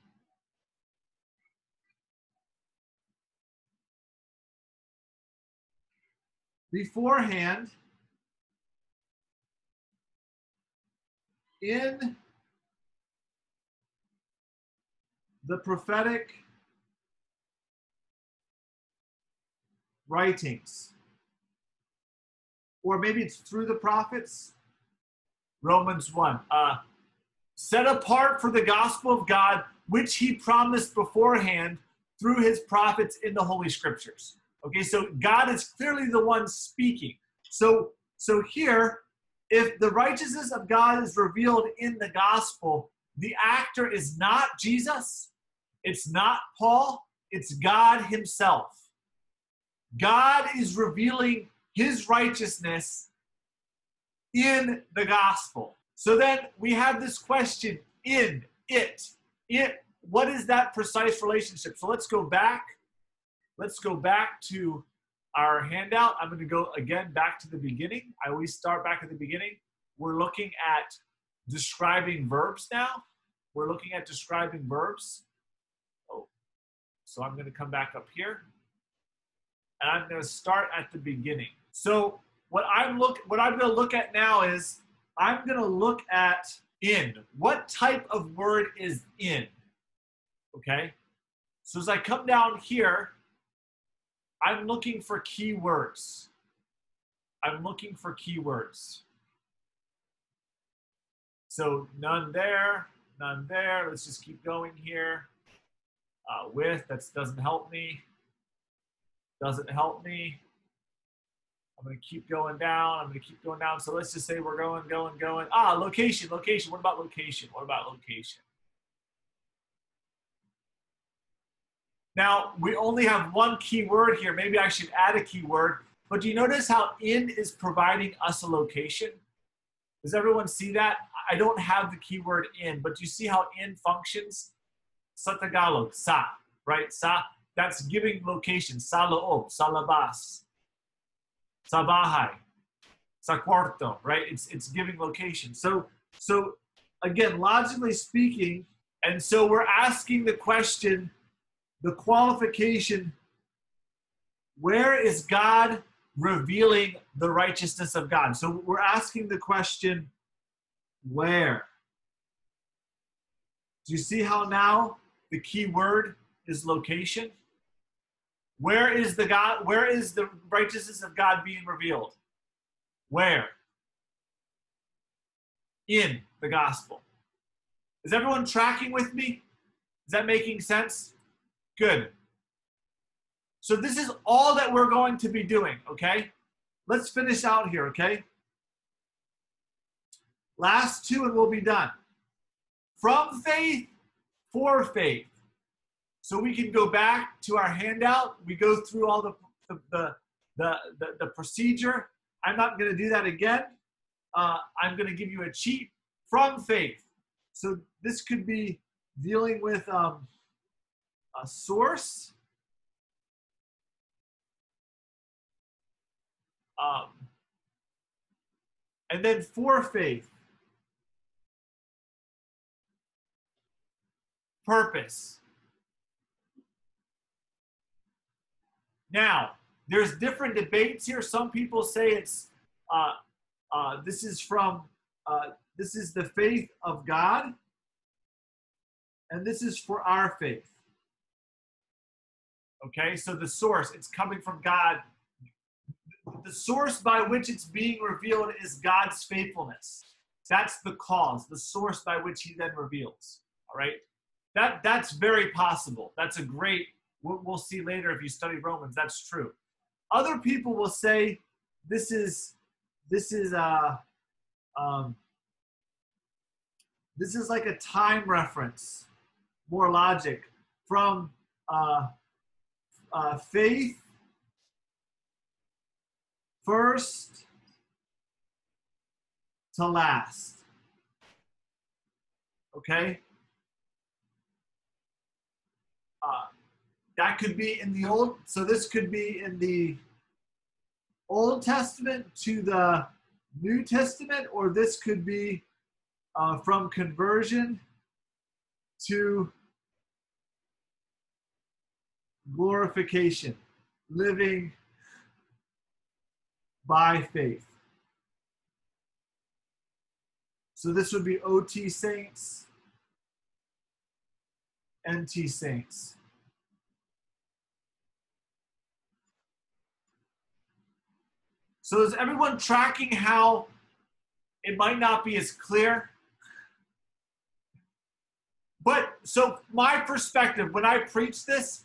beforehand in the prophetic writings. Or maybe it's through the prophets. Romans 1. Uh, set apart for the gospel of God, which he promised beforehand through his prophets in the Holy Scriptures. Okay, so God is clearly the one speaking. So, so here, if the righteousness of God is revealed in the gospel, the actor is not Jesus, it's not Paul, it's God Himself. God is revealing His righteousness in the gospel. So then we have this question in it. It what is that precise relationship? So let's go back let's go back to our handout. I'm going to go again back to the beginning. I always start back at the beginning. We're looking at describing verbs now. We're looking at describing verbs. Oh, so I'm going to come back up here. And I'm going to start at the beginning. So what I'm look what I'm going to look at now is I'm going to look at in. What type of word is in? Okay? So as I come down here, I'm looking for keywords. I'm looking for keywords. So none there, none there. Let's just keep going here. Uh, with, that doesn't help me. Doesn't help me. I'm to keep going down. I'm to keep going down. So let's just say we're going, going, going. Ah, location, location. What about location? What about location? Now, we only have one keyword here. Maybe I should add a keyword. But do you notice how in is providing us a location? Does everyone see that? I don't have the keyword in, but do you see how in functions? Sa Tagalog, sa, right? Sa, that's giving location. Sa loob, sa labas, sa bahay, sa cuarto, right? It's, it's giving location. So, so again, logically speaking, and so we're asking the question, the qualification where is God revealing the righteousness of God? So we're asking the question, where? Do you see how now the key word is location? Where is the God where is the righteousness of God being revealed? Where? In the gospel. Is everyone tracking with me? Is that making sense? Good. So this is all that we're going to be doing, okay? Let's finish out here, okay? Last two and we'll be done. From faith, for faith. So we can go back to our handout. We go through all the, the, the, the, the, the procedure. I'm not going to do that again. Uh, I'm going to give you a cheat from faith. So this could be dealing with um, a source. Um, And then for faith, purpose. Now, there's different debates here. Some people say it's uh, uh, this is from uh, this is the faith of God, and this is for our faith. Okay, so the source, it's coming from God. The source by which it's being revealed is God's faithfulness. That's the cause, the source by which He then reveals. All right, that that's very possible. That's a great. We'll, we'll see later if you study Romans. That's true. Other people will say this is this is uh um, this is like a time reference, more logic from uh, uh, faith first to last. Okay? Uh, that could be in the Old, so this could be in the Old Testament to the New Testament, or this could be uh, from conversion to glorification, living by faith. So this would be OT saints, NT saints. So is everyone tracking how it might not be as clear? But so my perspective, when I preach this,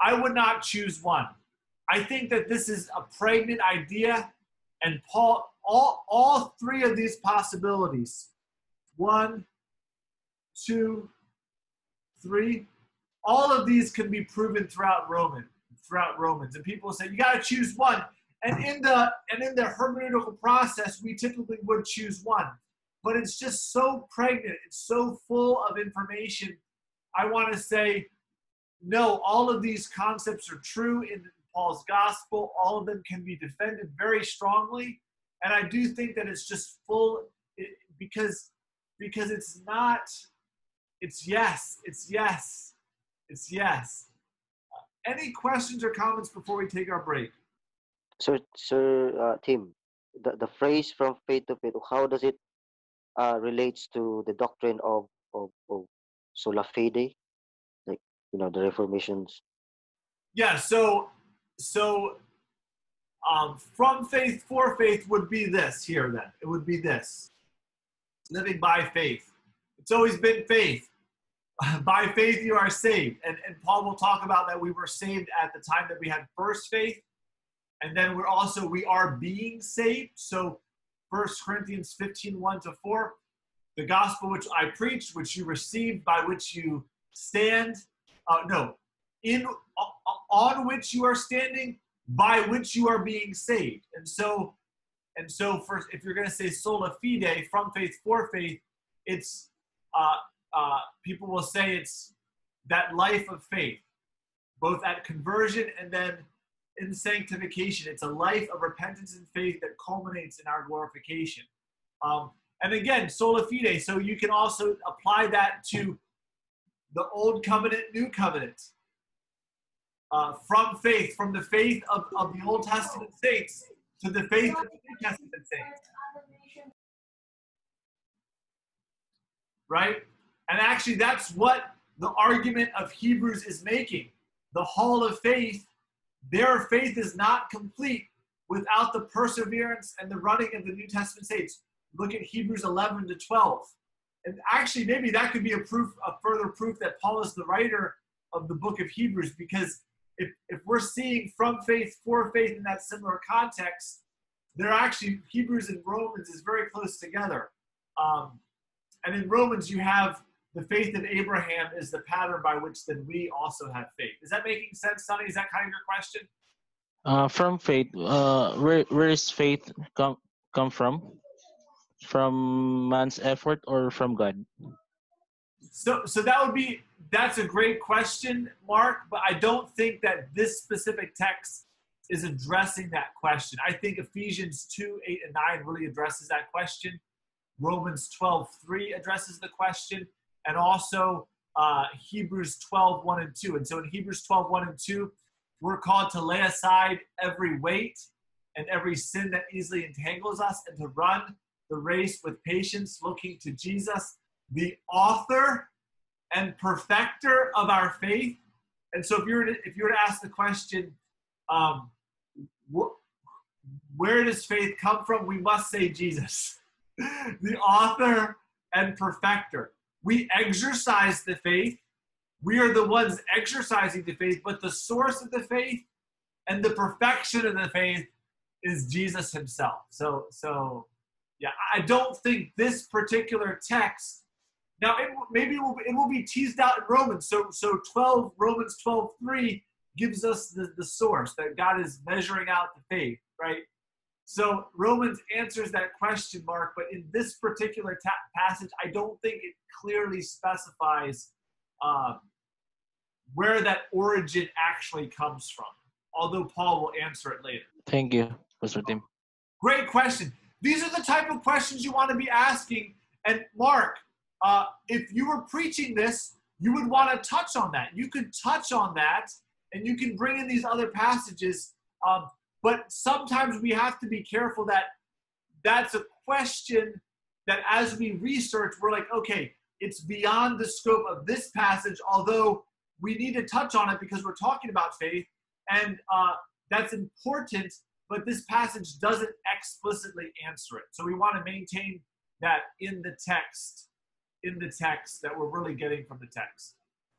I would not choose one. I think that this is a pregnant idea, and Paul, all, all three of these possibilities, one, two, three, all of these can be proven throughout Roman, throughout Romans. And people say, you gotta choose one. And in the and in the hermeneutical process, we typically would choose one but it's just so pregnant. It's so full of information. I want to say, no, all of these concepts are true in Paul's gospel. All of them can be defended very strongly. And I do think that it's just full because because it's not it's yes it's yes it's yes any questions or comments before we take our break sir sir uh, tim the, the phrase from faith to faith how does it uh, relates to the doctrine of, of, of sola fide, you know, the Reformations? Yeah, so, so um, from faith for faith would be this here then. It would be this living by faith. It's always been faith. by faith you are saved. And, and Paul will talk about that we were saved at the time that we had first faith. And then we're also, we are being saved. So 1 Corinthians 15, 1 to 4. The gospel which I preached, which you received, by which you stand, uh, no, in on which you are standing, by which you are being saved. And so, and so, first, if you're going to say sola fide, from faith for faith, it's uh, uh, people will say it's that life of faith, both at conversion and then in sanctification. It's a life of repentance and faith that culminates in our glorification. Um, and again, sola fide. So you can also apply that to the old covenant, new covenant. Uh, from faith, from the faith of, of the Old Testament saints to the faith of the New Testament saints. Right? And actually, that's what the argument of Hebrews is making. The hall of faith their faith is not complete without the perseverance and the running of the New Testament saints. Look at Hebrews 11 to 12. And actually, maybe that could be a proof, a further proof that Paul is the writer of the book of Hebrews, because if, if we're seeing from faith for faith in that similar context, they're actually, Hebrews and Romans is very close together. Um, and in Romans, you have the faith of Abraham is the pattern by which then we also have faith. Is that making sense, Sonny? Is that kind of your question? Uh, from faith, uh, where where is faith come come from? From man's effort or from God? So so that would be that's a great question, Mark. But I don't think that this specific text is addressing that question. I think Ephesians 2, 8, and 9 really addresses that question. Romans 12, 3 addresses the question. And also uh, Hebrews 12, 1 and 2. And so in Hebrews 12, 1 and 2, we're called to lay aside every weight and every sin that easily entangles us and to run the race with patience, looking to Jesus, the author and perfecter of our faith. And so if you were to, if you were to ask the question, um, wh- where does faith come from? We must say Jesus, the author and perfecter. We exercise the faith. We are the ones exercising the faith, but the source of the faith and the perfection of the faith is Jesus himself. So, so yeah, I don't think this particular text. Now, it, maybe it will, it will be teased out in Romans. So, so 12 Romans 12 3 gives us the, the source that God is measuring out the faith, right? So Romans answers that question mark, but in this particular ta- passage, I don't think it clearly specifies um, where that origin actually comes from. Although Paul will answer it later. Thank you, Pastor Tim. Great question. These are the type of questions you want to be asking. And Mark, uh, if you were preaching this, you would want to touch on that. You could touch on that, and you can bring in these other passages. Um, but sometimes we have to be careful that that's a question that as we research, we're like, okay, it's beyond the scope of this passage, although we need to touch on it because we're talking about faith. And uh, that's important but this passage doesn't explicitly answer it. So we want to maintain that in the text, in the text that we're really getting from the text.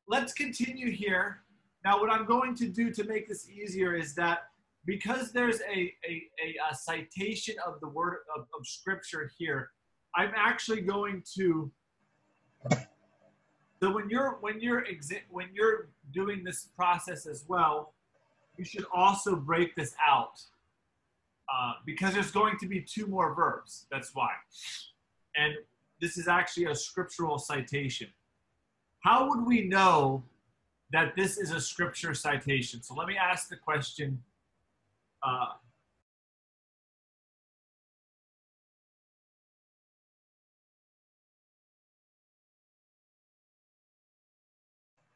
Let's continue here. Now, what I'm going to do to make this easier is that because there's a, a, a, a citation of the word of, of scripture here, I'm actually going to so when you're when you're exi- when you're doing this process as well, you should also break this out uh, because there's going to be two more verbs. That's why. And this is actually a scriptural citation. How would we know that this is a scripture citation? So let me ask the question. Uh,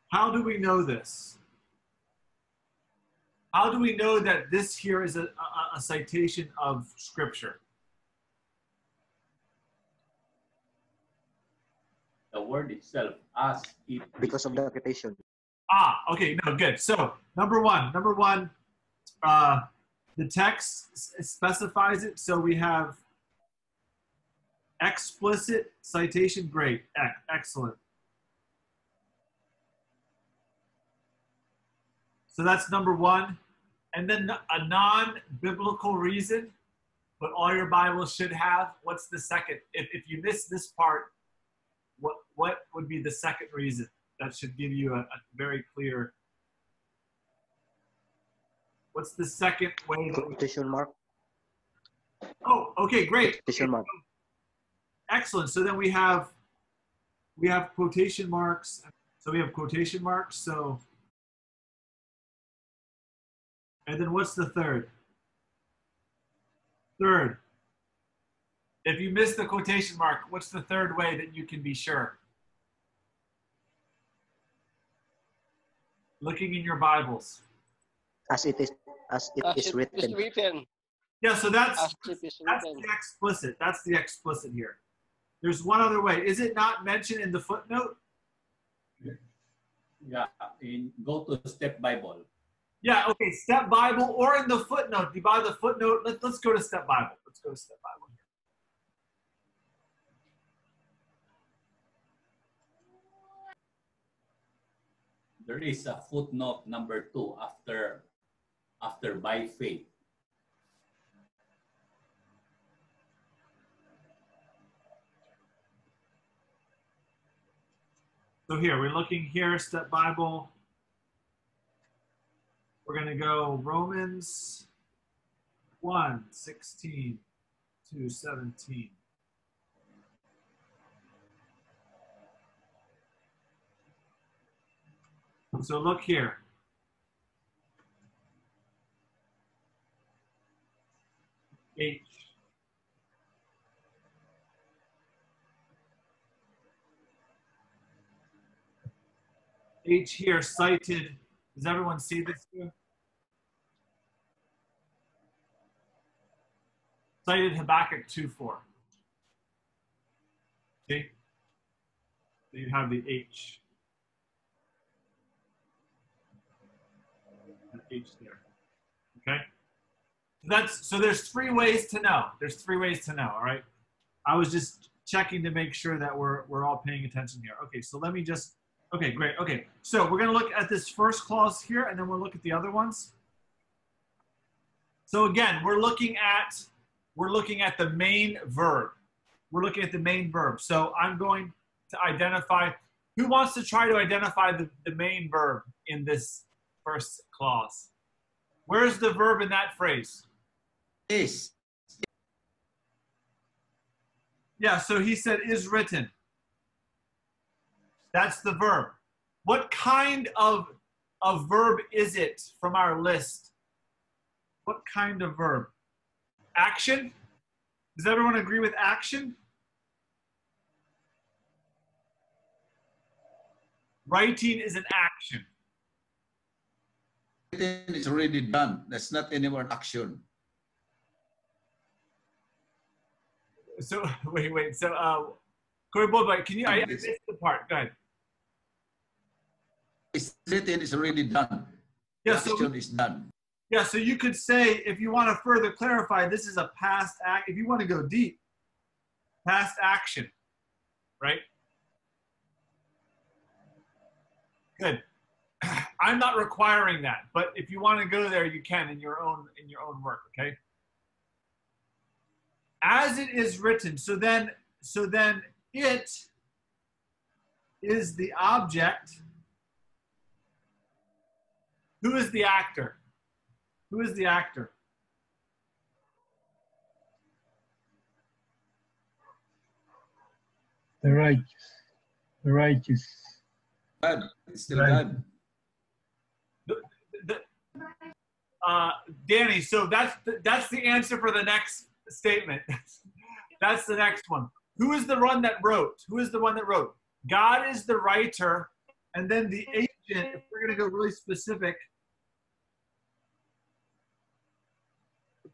how do we know this? How do we know that this here is a, a, a citation of scripture? The word itself, as it because of the quotation. Ah, okay, no, good. So number one, number one, uh, the text specifies it. So we have explicit citation. Great, excellent. So that's number one. And then a non biblical reason, but all your Bibles should have. What's the second? If, if you miss this part, what, what would be the second reason? That should give you a, a very clear. What's the second way? Quotation mark. Oh, okay, great. Quotation mark. Excellent. So then we have we have quotation marks. So we have quotation marks. So and then what's the third? Third. If you miss the quotation mark, what's the third way that you can be sure? Looking in your Bibles. As it is as it as is it written. is written. Yeah, so that's As it is that's the explicit. That's the explicit here. There's one other way. Is it not mentioned in the footnote? yeah, in go to step Bible. Yeah, okay, Step Bible or in the footnote. You buy the footnote. Let, let's go to Step Bible. Let's go to Step Bible here. There is a footnote number two after after by faith. So here, we're looking here, Step Bible. We're going to go Romans 1, 16 to 17. So look here. H. H here cited. Does everyone see this here? Cited Habakkuk 2.4. See? So you have the H. H there. Okay? So that's so there's three ways to know. There's three ways to know, all right? I was just checking to make sure that we're we're all paying attention here. Okay, so let me just okay, great. Okay. So we're gonna look at this first clause here and then we'll look at the other ones. So again, we're looking at we're looking at the main verb. We're looking at the main verb. So I'm going to identify who wants to try to identify the, the main verb in this first clause. Where's the verb in that phrase? Is. Yeah, so he said is written. That's the verb. What kind of, of verb is it from our list? What kind of verb? Action? Does everyone agree with action? Writing is an action. Written is already done. That's not anymore action. So wait, wait. So uh Corey Boba, can you I I missed the part. Go ahead. It's written is already done. Yeah, the so action is done. Yeah, so you could say if you want to further clarify, this is a past act. If you want to go deep, past action, right? Good. I'm not requiring that, but if you want to go there, you can in your own in your own work. Okay. As it is written, so then so then it is the object. Who is the actor? Who is the actor? The righteous. The righteous. God. It's still Right. God. the, uh, Danny, so that's the, that's the answer for the next statement. that's the next one. Who is the one that wrote? Who is the one that wrote? God is the writer, and then the agent. If we're gonna go really specific,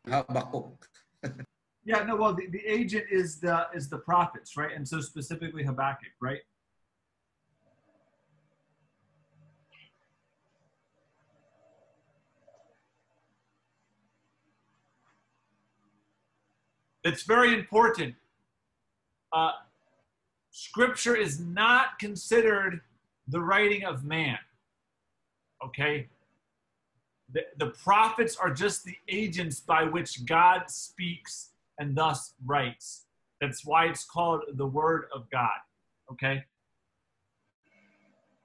Habakkuk. yeah, no. Well, the, the agent is the is the prophets, right? And so specifically Habakkuk, right? It's very important. Uh, scripture is not considered the writing of man. Okay? The, the prophets are just the agents by which God speaks and thus writes. That's why it's called the Word of God. Okay?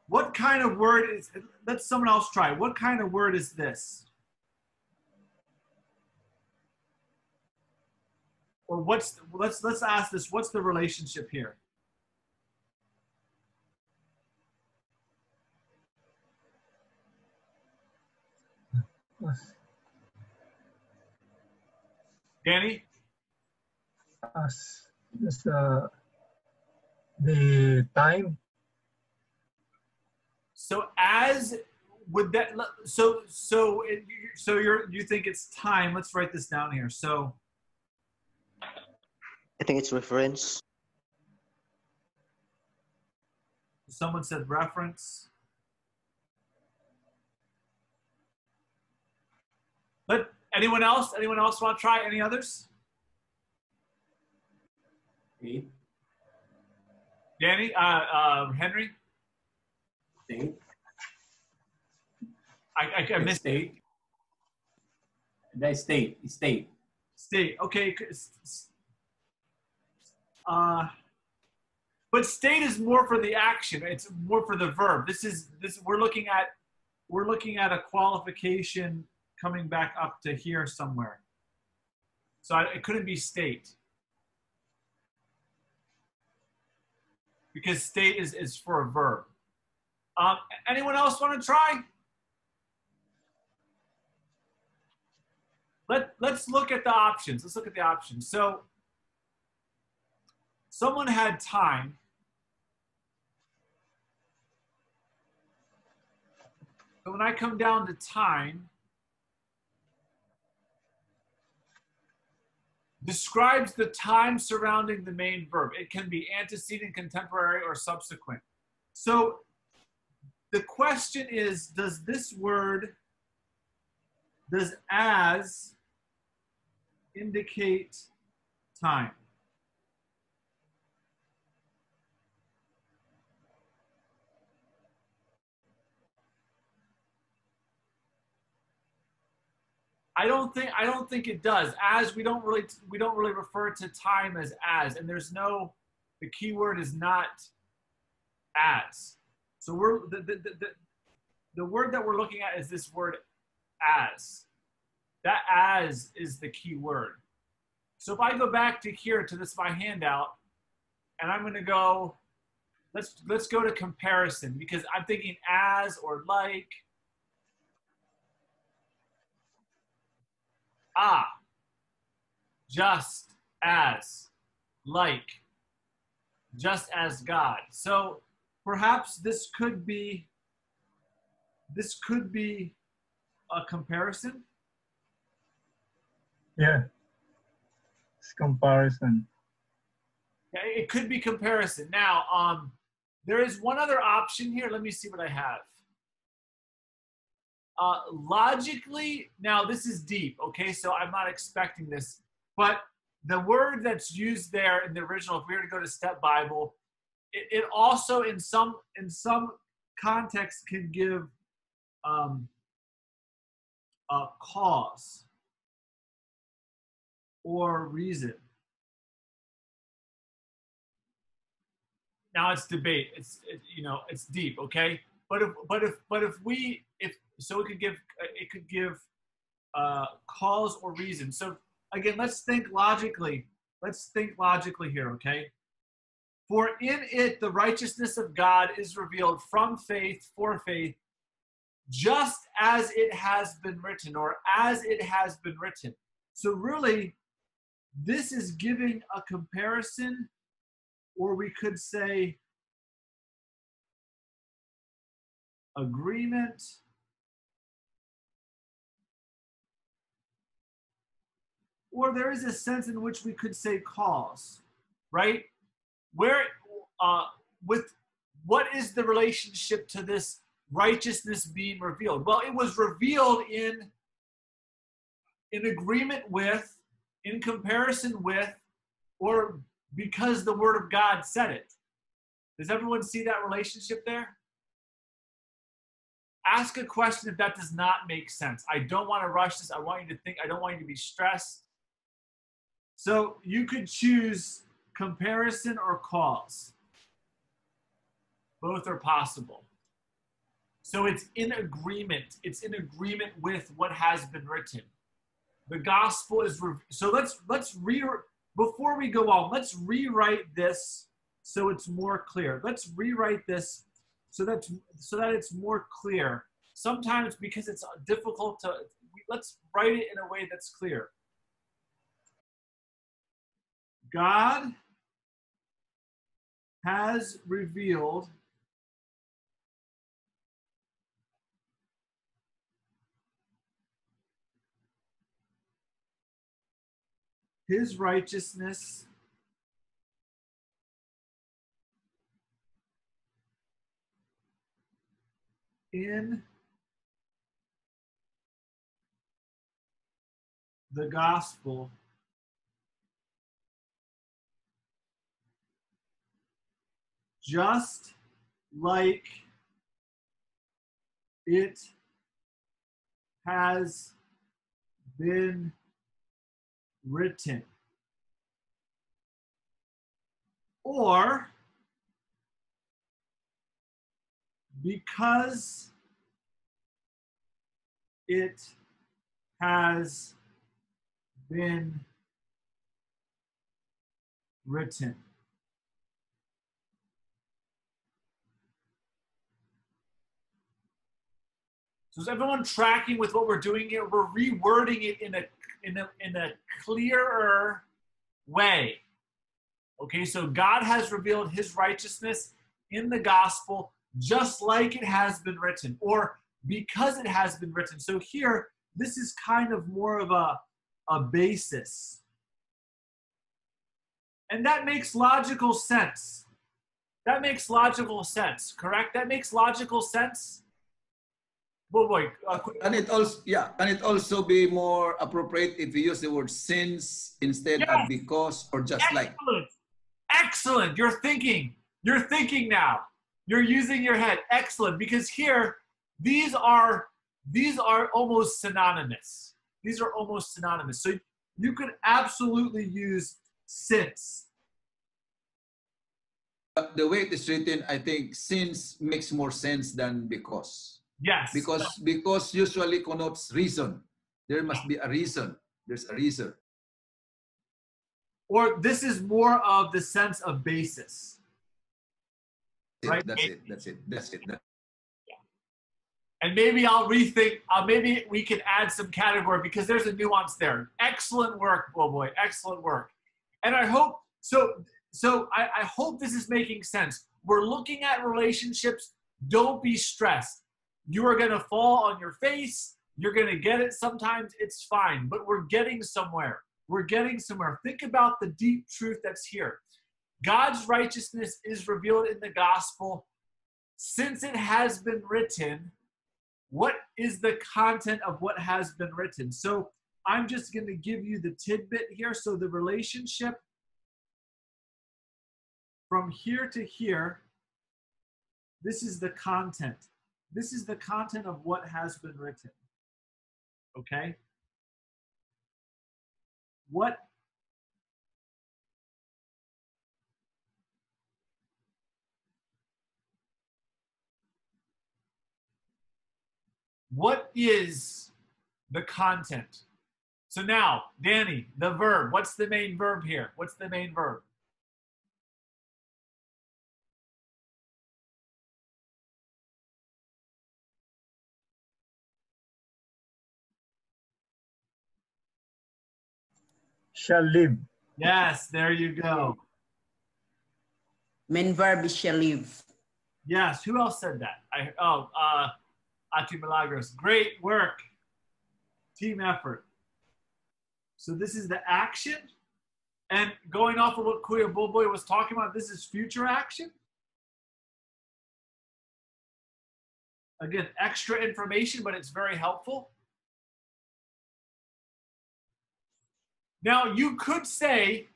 What kind of word is, let someone else try. What kind of word is this? or what's let's let's ask this what's the relationship here danny Us. Just, uh, the time. so as would that so so it, so you're you think it's time let's write this down here so I think it's reference. someone said reference but anyone else anyone else want to try any others State, danny uh, uh henry state, i i, I missed state. The state, state. State. Okay. c- s- s- Uh, but state is more for the action. It's more for the verb. This is this. We're looking at we're looking at a qualification coming back up to here somewhere. So I, it couldn't be state because state is is for a verb. Um, anyone else want to try? let, let's look at the options. Let's look at the options. So someone had time. But when I come down to time, describes the time surrounding the main verb. It can be antecedent, contemporary, or subsequent. So the question is, does this word, does as indicate time? I don't think I don't think it does. As we don't really we don't really refer to time as as, and there's no the key word is not as. So we're the the, the, the, the word that we're looking at is this word as. That as is the key word. So if I go back to here to this my handout, and I'm going to go, let's let's go to comparison because I'm thinking as or like Ah, just as, like, just as God. So perhaps this could be, this could be a comparison. Yeah. It's comparison. Okay, it could be comparison. Now, um, there is one other option here. Let me see what I have. Uh, logically, now this is deep, okay? So I'm not expecting this, but the word that's used there in the original, if we were to go to Step Bible, it, it also in some in some context can give um, a cause or reason. Now it's debate. It's it, you know it's deep, okay? But if but if but if we if so it could give it could give uh, cause or reason. So again, let's think logically. Let's think logically here, okay? For in it the righteousness of God is revealed from faith for faith, just as it has been written, or as it has been written. So really, this is giving a comparison, or we could say agreement or there is a sense in which we could say cause, right? Where, uh, with what is the relationship to this righteousness being revealed? Well, it was revealed in in agreement with, in comparison with, or because the Word of God said it. Does everyone see that relationship there? Ask a question if that does not make sense. I don't want to rush this. I want you to think. I don't want you to be stressed. So you could choose comparison or cause. Both are possible. So it's in agreement. It's in agreement with what has been written. The gospel is re- so let's let's re before we go on, let's rewrite this so it's more clear. Let's rewrite this so that so that it's more clear. Sometimes because it's difficult to let's write it in a way that's clear. God has revealed his righteousness in the gospel just like it has been written. Or because it has been written. So is everyone tracking with what we're doing here? We're rewording it in a in a in a clearer way. Okay, so God has revealed his righteousness in the gospel just like it has been written, or because it has been written. So here, this is kind of more of a, a basis. And that makes logical sense. That makes logical sense, correct? That makes logical sense. Boy, uh, And it also, yeah, can it also be more appropriate if you use the word since instead Yes. of because or just like? excellent, excellent. You're thinking. You're thinking now. You're using your head. Excellent, because here, these are these are almost synonymous. These are almost synonymous. So you could absolutely use since. The way it is written, I think since makes more sense than because. Yes. Because because usually connotes reason. There must be a reason. There's a reason. or this is more of the sense of basis. Right. That's it. That's it. That's it. That's And maybe I'll rethink. Uh, maybe we can add some category because there's a nuance there. Excellent work, oh boy, excellent work. And I hope so. So I, I hope this is making sense. We're looking at relationships. Don't be stressed. You are gonna fall on your face. You're gonna get it sometimes. It's fine, but we're getting somewhere. We're getting somewhere. Think about the deep truth that's here. God's righteousness is revealed in the gospel. Since it has been written, what is the content of what has been written? So I'm just going to give you the tidbit here. So the relationship from here to here, this is the content. This is the content of what has been written. Okay? What what is the content? So now, Danny, the verb. What's the main verb here? What's the main verb? Shall live. Yes, there you go. Main verb is shall live. Yes, who else said that? I oh, uh, Ati Milagros. Great work. Team effort. So this is the action. And going off of what Kuya Bulboy was talking about, this is future action. Again, extra information, but it's very helpful. Now, you could say,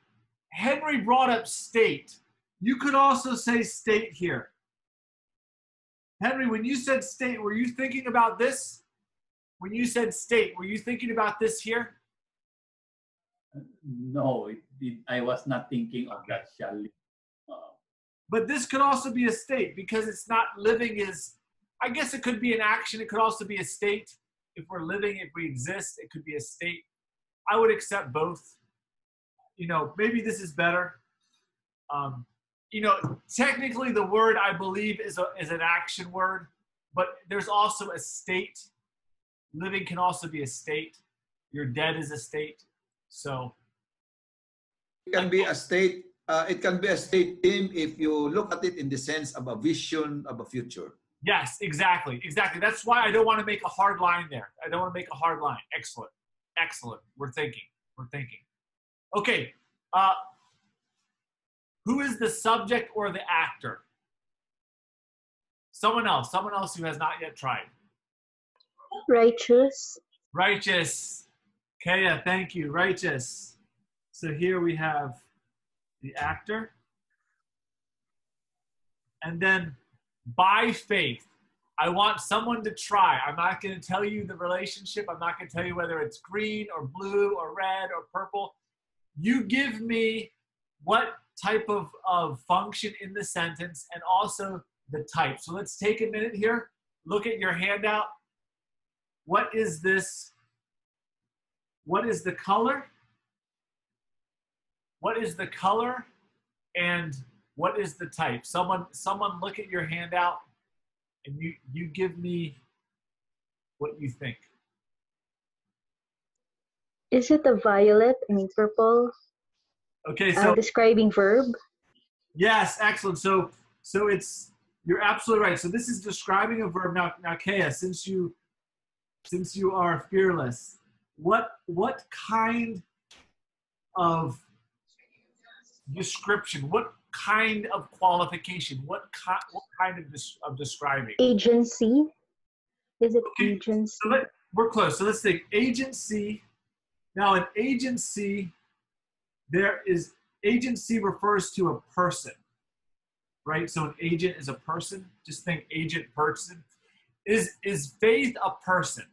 Henry brought up state. You could also say state here. Henry, when you said state, were you thinking about this? When you said state, were you thinking about this here? No, it, it, I was not thinking of that shall. Uh, But this could also be a state because it's not living is, I guess it could be an action. It could also be a state. If we're living, if we exist, it could be a state. I would accept both. You know, maybe this is better. Um, you know, technically the word I believe is a, is an action word, but there's also a state. Living can also be a state. Your dead is a state. So it can be a state. Uh, it can be a state team if you look at it in the sense of a vision of a future. Yes, exactly, exactly. That's why I don't want to make a hard line there. I don't want to make a hard line. Excellent, excellent. We're thinking. We're thinking. Okay. Uh, who is the subject or the actor? Someone else. Someone else who has not yet tried. Righteous. Righteous. Kaya, thank you. Righteous. So here we have the actor. And then by faith. I want someone to try. I'm not going to tell you the relationship. I'm not going to tell you whether it's green or blue or red or purple. You give me what type of, of function in the sentence and also the type. So let's take a minute here. Look at your handout. What is this? What is the color? What is the color? And what is the type? Someone, someone look at your handout and you, you give me what you think. Is it a violet? and purple? Okay, Uh, so describing verb? yes, excellent. So so it's you're absolutely right. So this is describing a verb now. Now, Kea, since you since you are fearless, what what kind of description? What kind of qualification? What ki- what kind of des- of describing? Agency? Is it Okay, agency? So let, we're close. So let's think agency. Now, an agency, there is agency refers to a person, right? So an agent is a person. Just think agent person. Is is faith a person?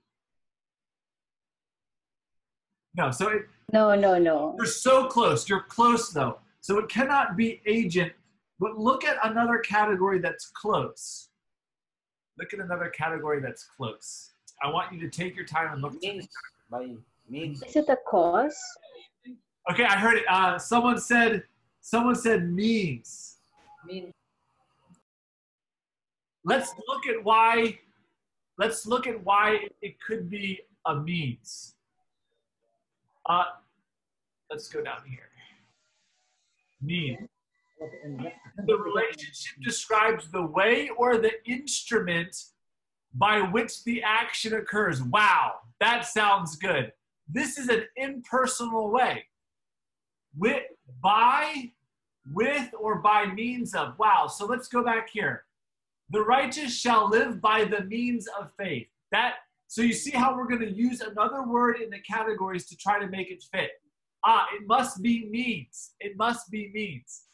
No. So it, No, no, no. you're so close. You're close though. So it cannot be agent. But look at another category that's close. Look at another category that's close. I want you to take your time and look. Means by means. Is it a cause? Okay, I heard it. Uh, someone said. Someone said means. Means. Let's look at why. Let's look at why it could be a means. Uh, let's go down here. Mean. The relationship describes the way or the instrument by which the action occurs. Wow, that sounds good. This is an impersonal way. With, by, with, or by means of. Wow, so let's go back here. The righteous shall live by the means of faith. That so you see how we're going to use another word in the categories to try to make it fit. Ah, it must be means. It must be means.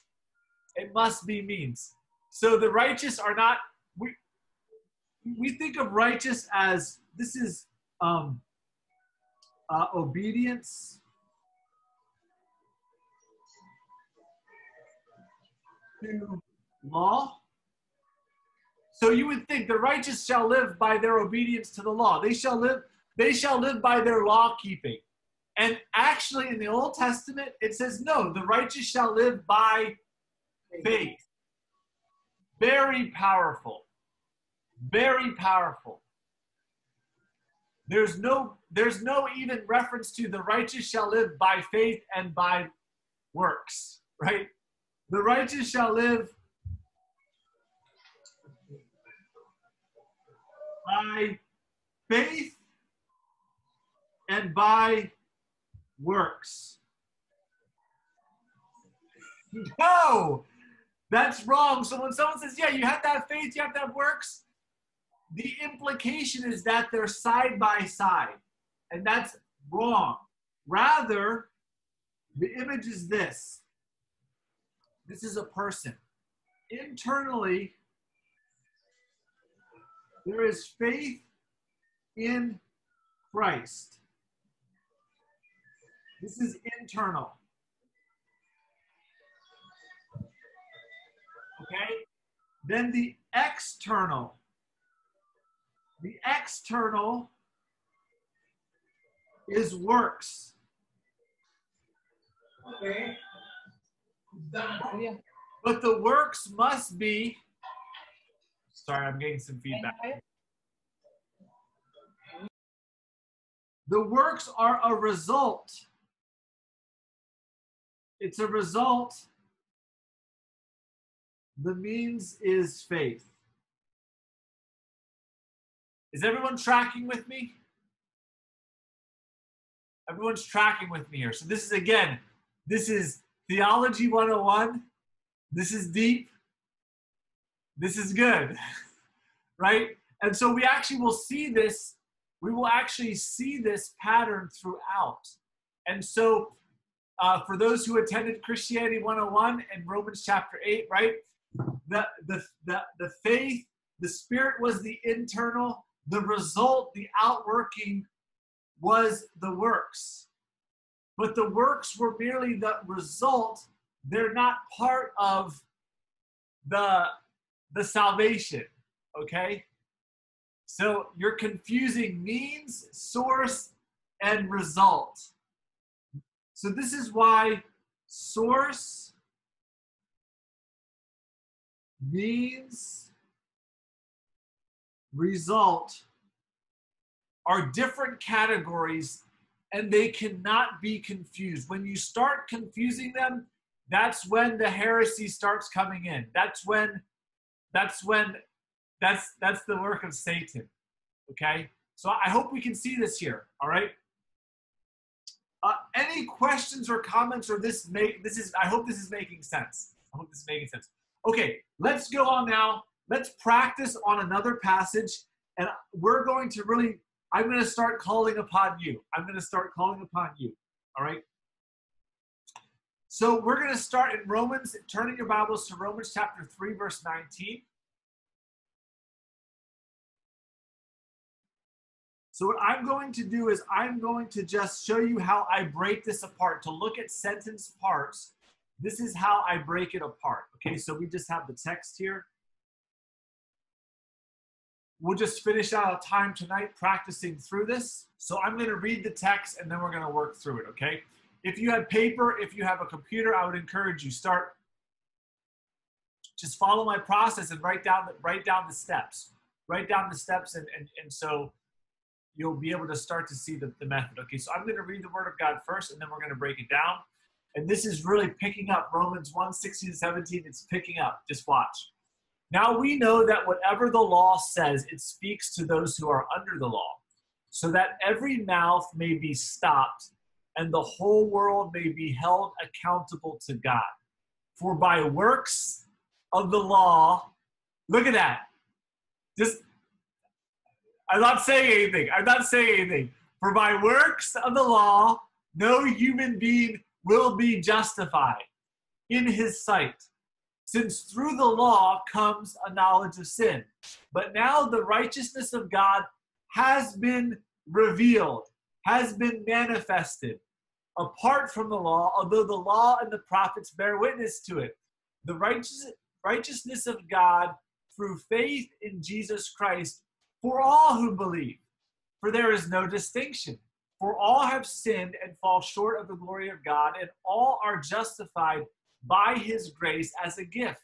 It must be means. So the righteous are not we we think of righteous as this is um uh, obedience to law. So you would think the righteous shall live by their obedience to the law. They shall live, they shall live by their law keeping. And actually in the Old Testament, it says, no, the righteous shall live by faith. Very powerful. Very powerful. There's no, there's no even reference to the righteous shall live by faith and by works, right? The righteous shall live by faith and by works. No, that's wrong. So when someone says, yeah, you have to have faith, you have to have works, the implication is that they're side by side. And that's wrong. Rather, the image is this this is a person. Internally, there is faith in Christ. This is internal. Okay? Then the external. The external is works. Okay? But the works must be. Sorry, I'm getting some feedback. The works are a result. It's a result. The means is faith. Is everyone tracking with me? Everyone's tracking with me here. So, this is again, this is Theology 101. This is deep. This is good, right? And so, we actually will see this we will actually see this pattern throughout. And so, uh, for those who attended Christianity 101 and Romans chapter 8, right? The, the, the, the faith, the spirit was the internal, the result, the outworking was the works. But the works were merely the result, they're not part of the, the salvation, okay? So you're confusing means, source, and result. So this is why source means result are different categories and they cannot be confused. When you start confusing them, that's when the heresy starts coming in. That's when that's when that's that's the work of Satan. Okay? So I hope we can see this here, all right? Any questions or comments or this make this is I hope this is making sense. I hope this is making sense. Okay, let's go on now. Let's practice on another passage and we're going to really I'm going to start calling upon you. I'm going to start calling upon you. All right? So we're going to start in Romans, turning your Bibles to Romans chapter 3, verse 19. So what I'm going to do is I'm going to just show you how I break this apart. To look at sentence parts, this is how I break it apart. Okay, so we just have the text here. We'll just finish out a time tonight practicing through this. So I'm going to read the text and then we're going to work through it, okay? If you have paper, if you have a computer, I would encourage you start just follow my process and write down the, write down the steps. Write down the steps and, and, and so you'll be able to start to see the, the method. Okay, so I'm going to read the word of God first and then we're going to break it down. And this is really picking up Romans 1 16 17. It's picking up. Just watch. Now we know that whatever the law says, it speaks to those who are under the law, so that every mouth may be stopped and the whole world may be held accountable to God. For by works of the law, look at that. Just, I'm not saying anything. I'm not saying anything. For by works of the law, no human being will be justified in his sight since through the law comes a knowledge of sin. But now the righteousness of God has been revealed, has been manifested apart from the law, although the law and the prophets bear witness to it. The righteous, righteousness of God through faith in Jesus Christ for all who believe. For there is no distinction. For all have sinned and fall short of the glory of God, and all are justified by his grace as a gift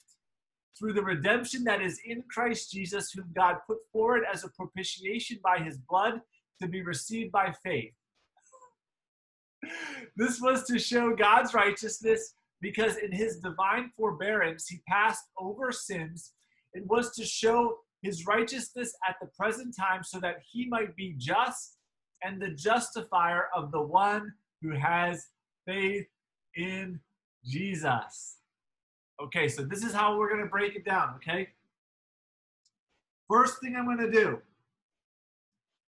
through the redemption that is in Christ Jesus, whom God put forward as a propitiation by his blood to be received by faith. this was to show God's righteousness because in his divine forbearance he passed over sins. It was to show his righteousness at the present time so that he might be just and the justifier of the one who has faith in Jesus. Okay, so this is how we're going to break it down, okay? First thing I'm going to do.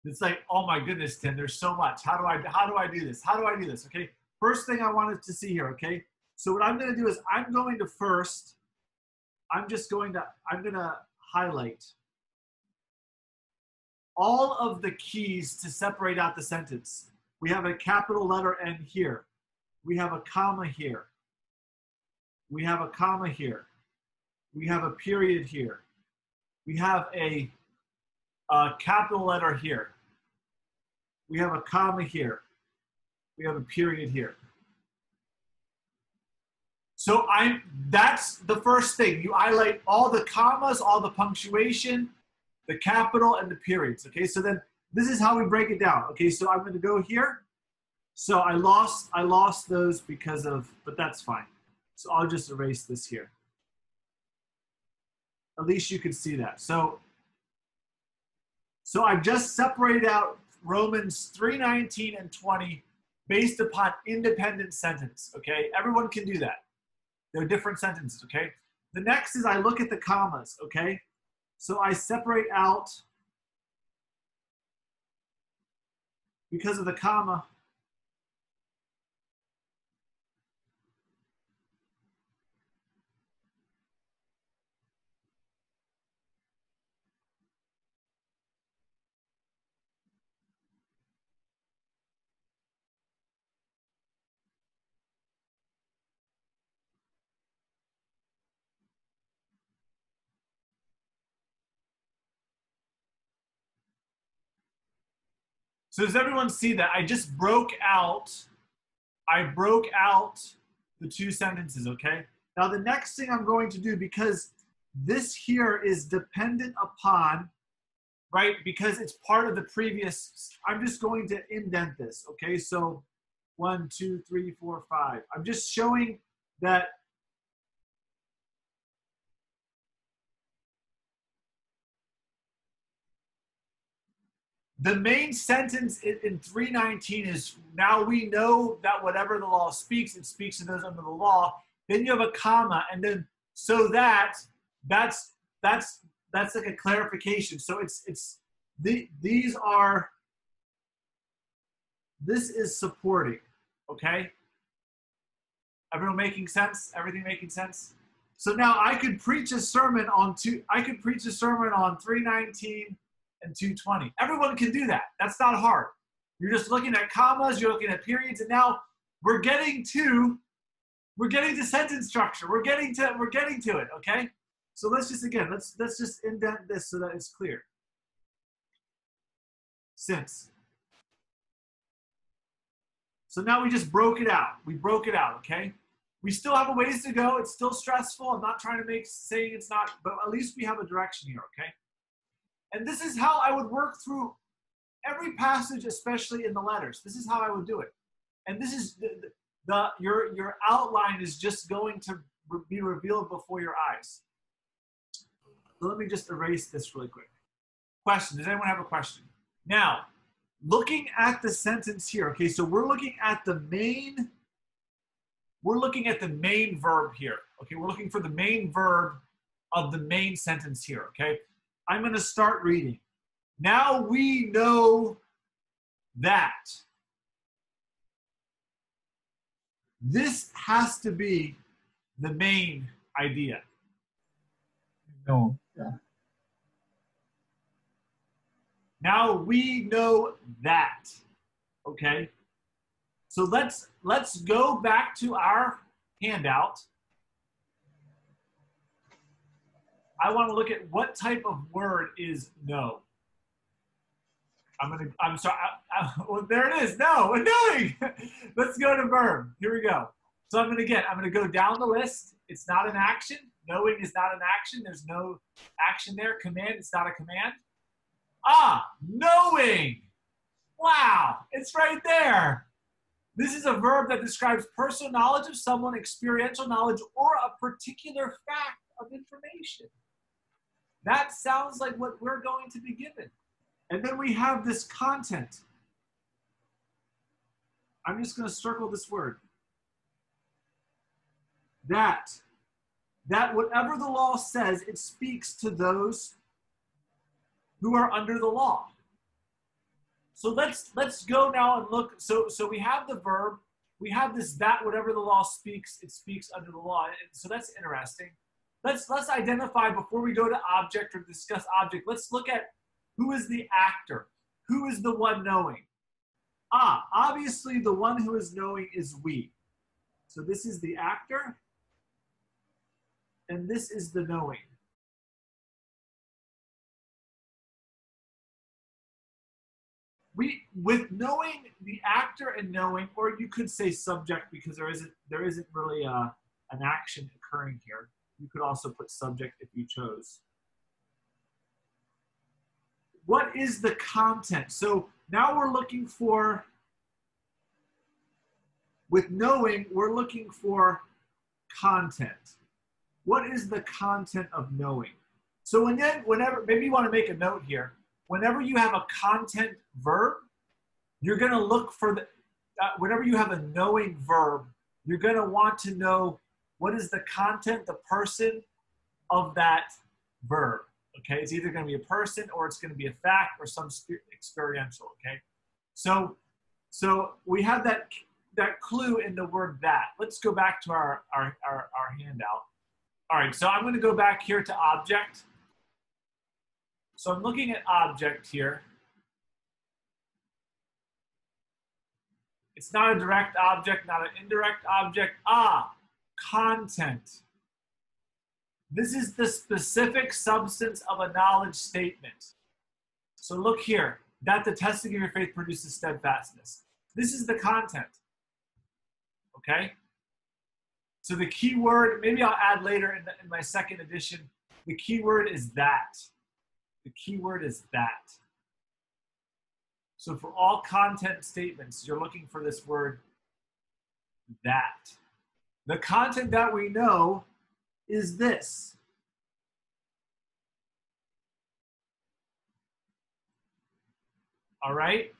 It's like, oh my goodness, Tim, there's so much. How do I how do I do this? How do I do this? Okay. First thing I wanted to see here, okay? So what I'm going to do is I'm going to first I'm just going to I'm going to highlight all of the keys to separate out the sentence. We have a capital letter N here. We have a comma here we have a comma here. We have a period here. We have a, a capital letter here. We have a comma here. We have a period here. So I'm that's the first thing. You highlight all the commas, all the punctuation, the capital, and the periods. Okay, so then this is how we break it down. Okay, so I'm gonna go here. So I lost I lost those because of, but that's fine. So I'll just erase this here. At least you can see that. So, so I've just separated out Romans 3:19 and 20 based upon independent sentence, okay? Everyone can do that. They're different sentences, okay? The next is I look at the commas, okay? So I separate out because of the comma So does everyone see that? I just broke out, I broke out the two sentences, okay? Now the next thing I'm going to do, because this here is dependent upon right? Because it's part of the previous. I'm just going to indent this, okay? So one, two, three, four, five. I'm just showing that the main sentence in, in 319 is now we know that whatever the law speaks, it speaks to those under the law. Then you have a comma, and then so that that's that's that's like a clarification. So it's it's the, these are this is supporting, okay? Everyone making sense? Everything making sense? So now I could preach a sermon on two I could preach a sermon on 319 and 220. Everyone can do that. That's not hard. You're just looking at commas, you're looking at periods, and now we're getting to we're getting to sentence structure. We're getting to we're getting to it, okay? So let's just again, let's let's just indent this so that it's clear. Since. So now we just broke it out. We broke it out, okay? We still have a ways to go. It's still stressful. I'm not trying to make saying it's not, but at least we have a direction here, okay? And this is how I would work through every passage, especially in the letters. This is how I would do it. And this is the, the, the your your outline is just going to be revealed before your eyes. So let me just erase this really quick. Question, does anyone have a question? Now, looking at the sentence here, okay, so we're looking at the main, we're looking at the main verb here. Okay, we're looking for the main verb of the main sentence here, okay? I'm going to start reading. Now we know that. This has to be the main idea. No. Yeah. Now we know that. Okay? So let's let's go back to our handout I want to look at what type of word is no. I'm gonna. I'm sorry. I, I, well, there it is. No, knowing. Let's go to verb. Here we go. So I'm gonna get. I'm gonna go down the list. It's not an action. Knowing is not an action. There's no action there. Command. It's not a command. Ah, knowing. Wow, it's right there. This is a verb that describes personal knowledge of someone, experiential knowledge, or a particular fact of information. That sounds like what we're going to be given. And then we have this content. I'm just going to circle this word. That. That whatever the law says, it speaks to those who are under the law. So let's let's go now and look. So so we have the verb, we have this that whatever the law speaks, it speaks under the law. And so that's interesting let's let's identify before we go to object or discuss object. Let's look at who is the actor, who is the one knowing. Ah, obviously the one who is knowing is we. So this is the actor, and this is the knowing. We, with knowing the actor and knowing, or you could say subject because there isn't there isn't really a, uh, an action occurring here. You could also put subject if you chose. What is the content? So now we're looking for, with knowing, we're looking for content. What is the content of knowing? So when then, whenever, maybe you want to make a note here. Whenever you have a content verb, you're going to look for the, uh, whenever you have a knowing verb, you're going to want to know what is the content, the person of that verb? Okay, it's either going to be a person or it's going to be a fact or some experiential. Okay, so so we have that that clue in the word that. Let's go back to our our our, our handout. All right, so I'm going to go back here to object. So I'm looking at object here. It's not a direct object, not an indirect object. Ah, content. This is the specific substance of a knowledge statement. So look here, that the testing of your faith produces steadfastness. This is the content. Okay? So the key word, maybe I'll add later in, the, in my second edition, the key word is that. The key word is that. So for all content statements, you're looking for this word that. The content that we know is this. All right?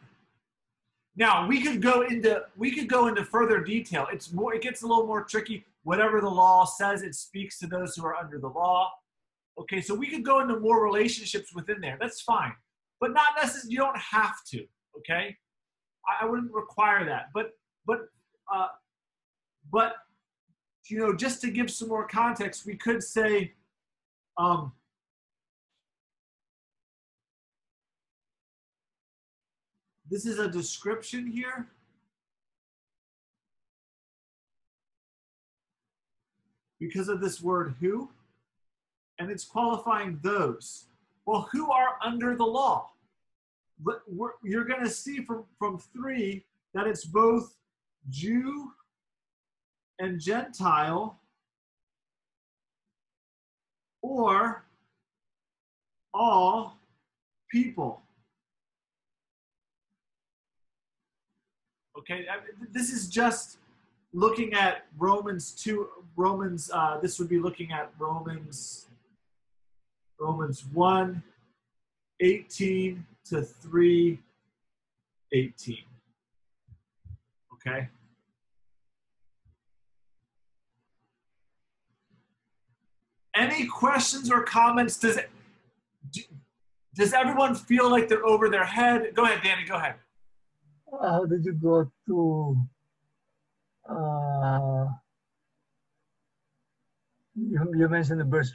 Now we could go into we could go into further detail. It's more it gets a little more tricky. Whatever the law says, it speaks to those who are under the law. Okay, so we could go into more relationships within there. That's fine, but not necessarily. You don't have to. Okay, I, I wouldn't require that. But but uh, but you know, just to give some more context, we could say. Um, this is a description here. Because of this word who, and it's qualifying those. Well, who are under the law? But you're going to see from, from three that it's both Jew and Gentile or all people. Okay, this is just looking at Romans 2, Romans, uh, this would be looking at Romans, Romans 1, 18 to 3, 18. Okay. Any questions or comments? Does it, does everyone feel like they're over their head? Go ahead, Danny, go ahead. How did you go to uh, you, you mentioned the verse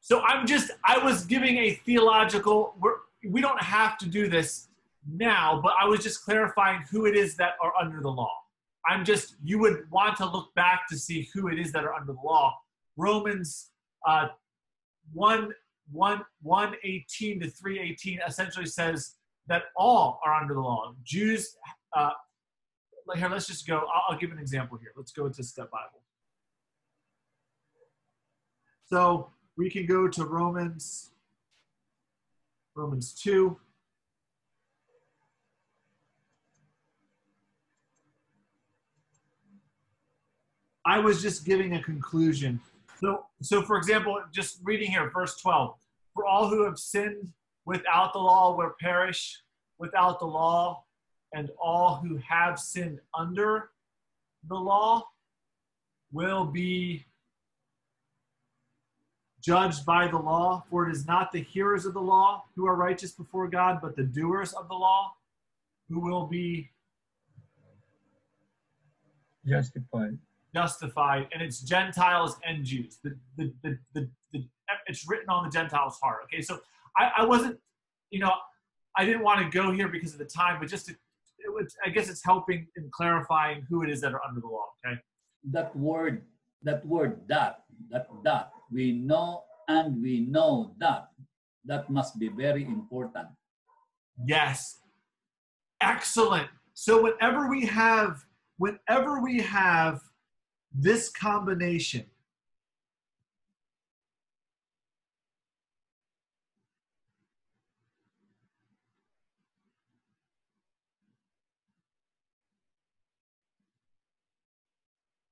so i'm just i was giving a theological we're, we don't have to do this now but i was just clarifying who it is that are under the law i'm just you would want to look back to see who it is that are under the law romans uh, 1 1 118 to 318 essentially says that all are under the law. Jews, uh, here, let's just go. I'll, I'll give an example here. Let's go into Step Bible. So we can go to Romans, Romans 2. I was just giving a conclusion. So, so for example, just reading here, verse 12. For all who have sinned without the law will perish without the law, and all who have sinned under the law will be judged by the law. For it is not the hearers of the law who are righteous before God, but the doers of the law who will be justified. Justified, and it's Gentiles and Jews. The, the, the, the, the, it's written on the Gentiles' heart. Okay, so I, I wasn't, you know, I didn't want to go here because of the time, but just to, it was, I guess it's helping in clarifying who it is that are under the law. Okay. That word, that word, that, that, that, we know and we know that, that must be very important. Yes. Excellent. So whenever we have, whenever we have this combination,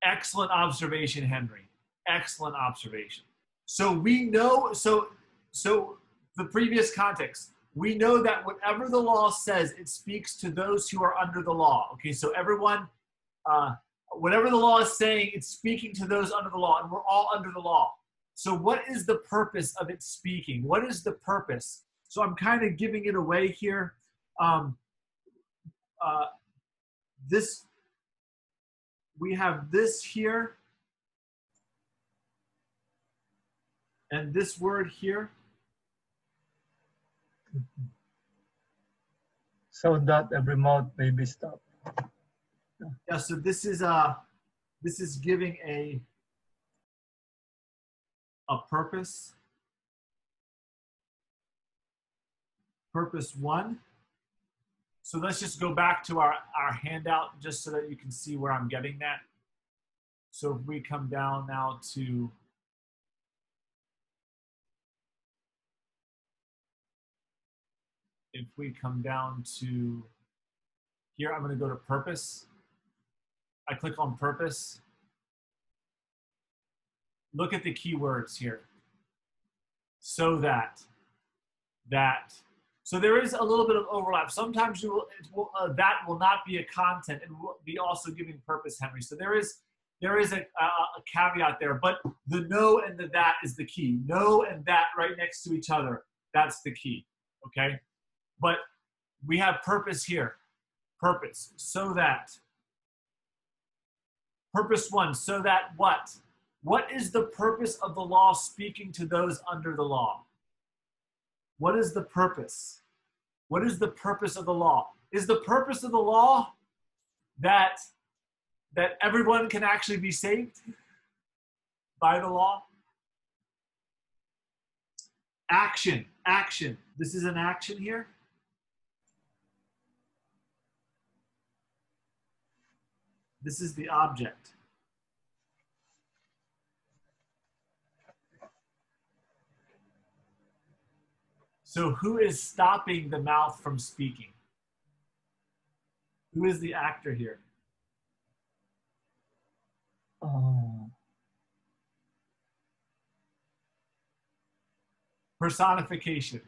Excellent observation, Henry. Excellent observation. So we know, so so the previous context, we know that whatever the law says, it speaks to those who are under the law. Okay, so everyone, uh, whatever the law is saying, it's speaking to those under the law, and we're all under the law. So, what is the purpose of it speaking? What is the purpose? So, I'm kind of giving it away here. Um, uh, this we have this here and this word here. So that every mouth may be stopped. Yeah, so this is uh this is giving a a purpose. Purpose one. So let's just go back to our, our handout just so that you can see where I'm getting that. So if we come down now to if we come down to here, I'm going to go to purpose. I click on purpose. Look at the keywords here. So that, that. So there is a little bit of overlap. Sometimes you will, will uh, that will not be a content. and will be also giving purpose, Henry. So there is there is a, a caveat there, but the no and the that is the key. No and that right next to each other. That's the key. Okay, but we have purpose here. Purpose so that. Purpose one, so that what? What is the purpose of the law speaking to those under the law? What is the purpose? What is the purpose of the law? Is the purpose of the law that that everyone can actually be saved by the law? Action, action. This is an action here. This is the object. So, who is stopping the mouth from speaking? Who is the actor here? Personification.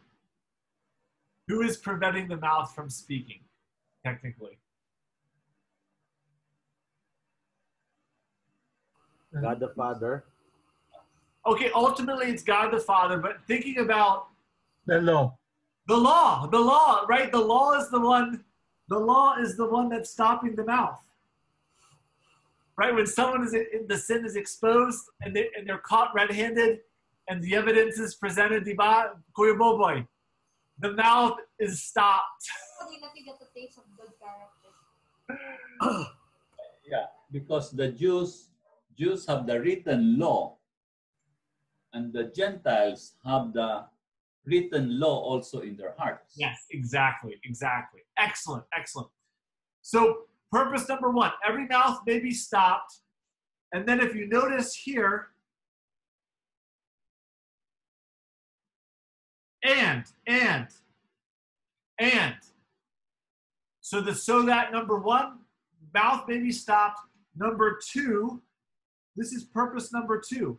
Who is preventing the mouth from speaking, technically? God the Father. Okay, ultimately it's God the Father, but thinking about the law. the law, the law, right? The law is the one, the law is the one that's stopping the mouth. Right? When someone is in, the sin is exposed and, they, and they're caught red-handed and the evidence is presented, diba? Kuya Boboy, the mouth is stopped. Pag natin get the taste of good character. Yeah, because the Jews Jews have the written law, and the Gentiles have the written law also in their hearts. Yes, exactly, exactly. Excellent, excellent. So, purpose number one every mouth may be stopped. And then, if you notice here, and, and, and. So, the so that number one, mouth may be stopped. Number two, this is purpose number two.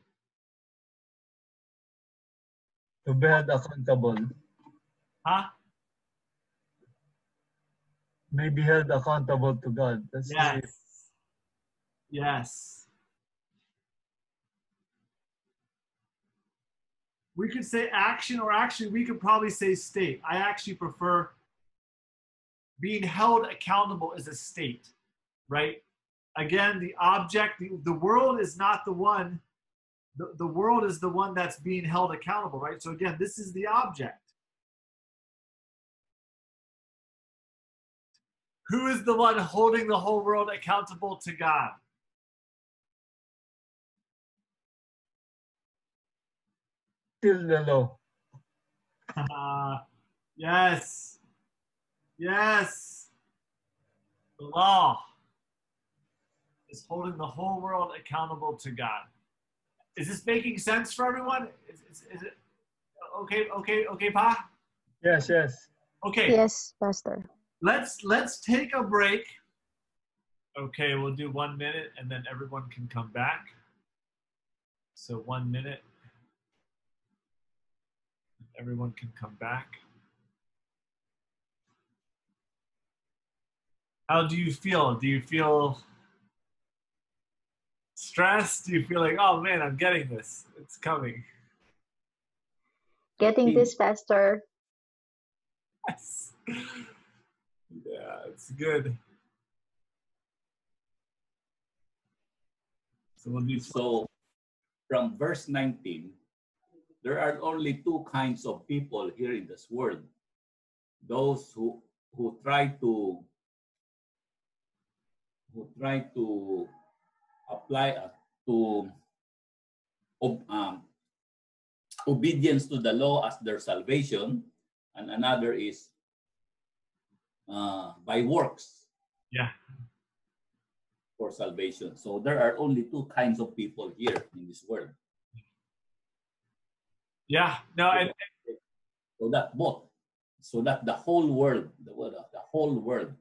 To be held accountable. Huh? May be held accountable to God. That's Yes. it. Yes. We could say action, or actually, we could probably say state. I actually prefer being held accountable as a state, right? Again, the object, the, the world is not the one, the, the world is the one that's being held accountable, right? So, again, this is the object. Who is the one holding the whole world accountable to God? Still the law. Uh, yes. Yes. The law is holding the whole world accountable to God. Is this making sense for everyone? Is, is, is it okay? Okay, okay, Pa? Yes, yes. Okay. Yes, Pastor. let's let's take a break okay we'll do one minute and then everyone can come back so one minute everyone can come back how do you feel do you feel stressed do you feel like oh man i'm getting this. It's coming. Getting this, faster. yes. Yeah it's good. So we'll do So, from verse 19, there are only two kinds of people here in this world. Those who, who try to who try to apply uh, to um, obedience to the law as their salvation, and another is uh, by works. Yeah. for salvation. So there are only two kinds of people here in this world. Yeah. No, and So that both, so that the whole world, the world, the whole world.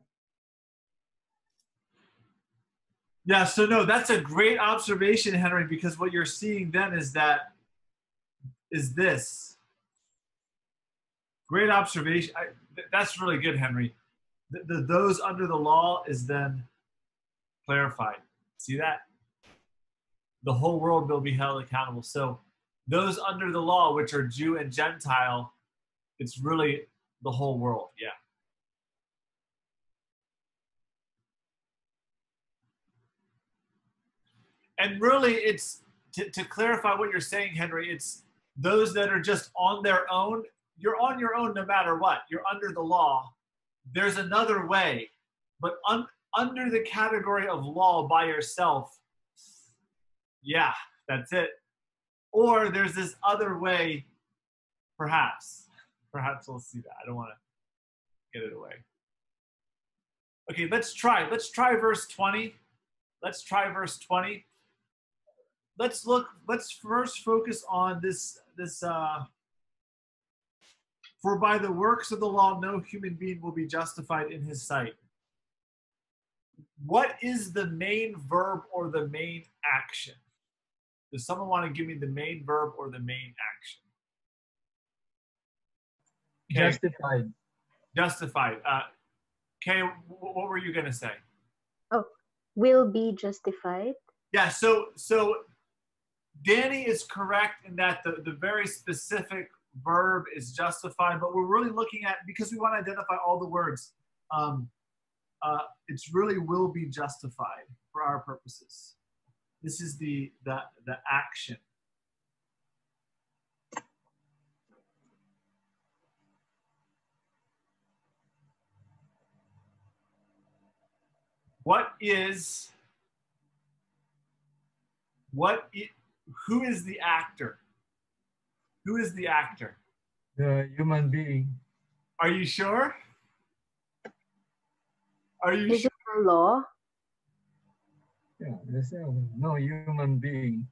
Yeah, so no, that's a great observation, Henry, because what you're seeing then is that is this. Great observation. I, th- that's really good, Henry. The, the, those under the law is then clarified. See that? The whole world will be held accountable. So those under the law, which are Jew and Gentile, it's really the whole world. Yeah. And really it's to, to clarify what you're saying henry it's those that are just on their own. You're on your own no matter what. You're under the law. There's another way. But un, under the category of law by yourself yeah that's it. Or there's this other way perhaps. Perhaps we'll see that. I don't want to get it away. Okay let's try. Let's try verse 20 let's try verse 20 let's look let's first focus on this this uh for by the works of the law no human being will be justified in his sight what is the main verb or the main action does someone want to give me the main verb or the main action Okay. Justified. justified uh okay what were you going to say Oh, Will be justified. Yeah, so so Danny is correct in that the, the very specific verb is justified, but we're really looking at because we want to identify all the words. Um, uh, it's really will be justified for our purposes. This is the the the action. What is what i- who is the actor who is the actor The human being. are you sure are you Is sure it the law? Yeah, there's no, no human being.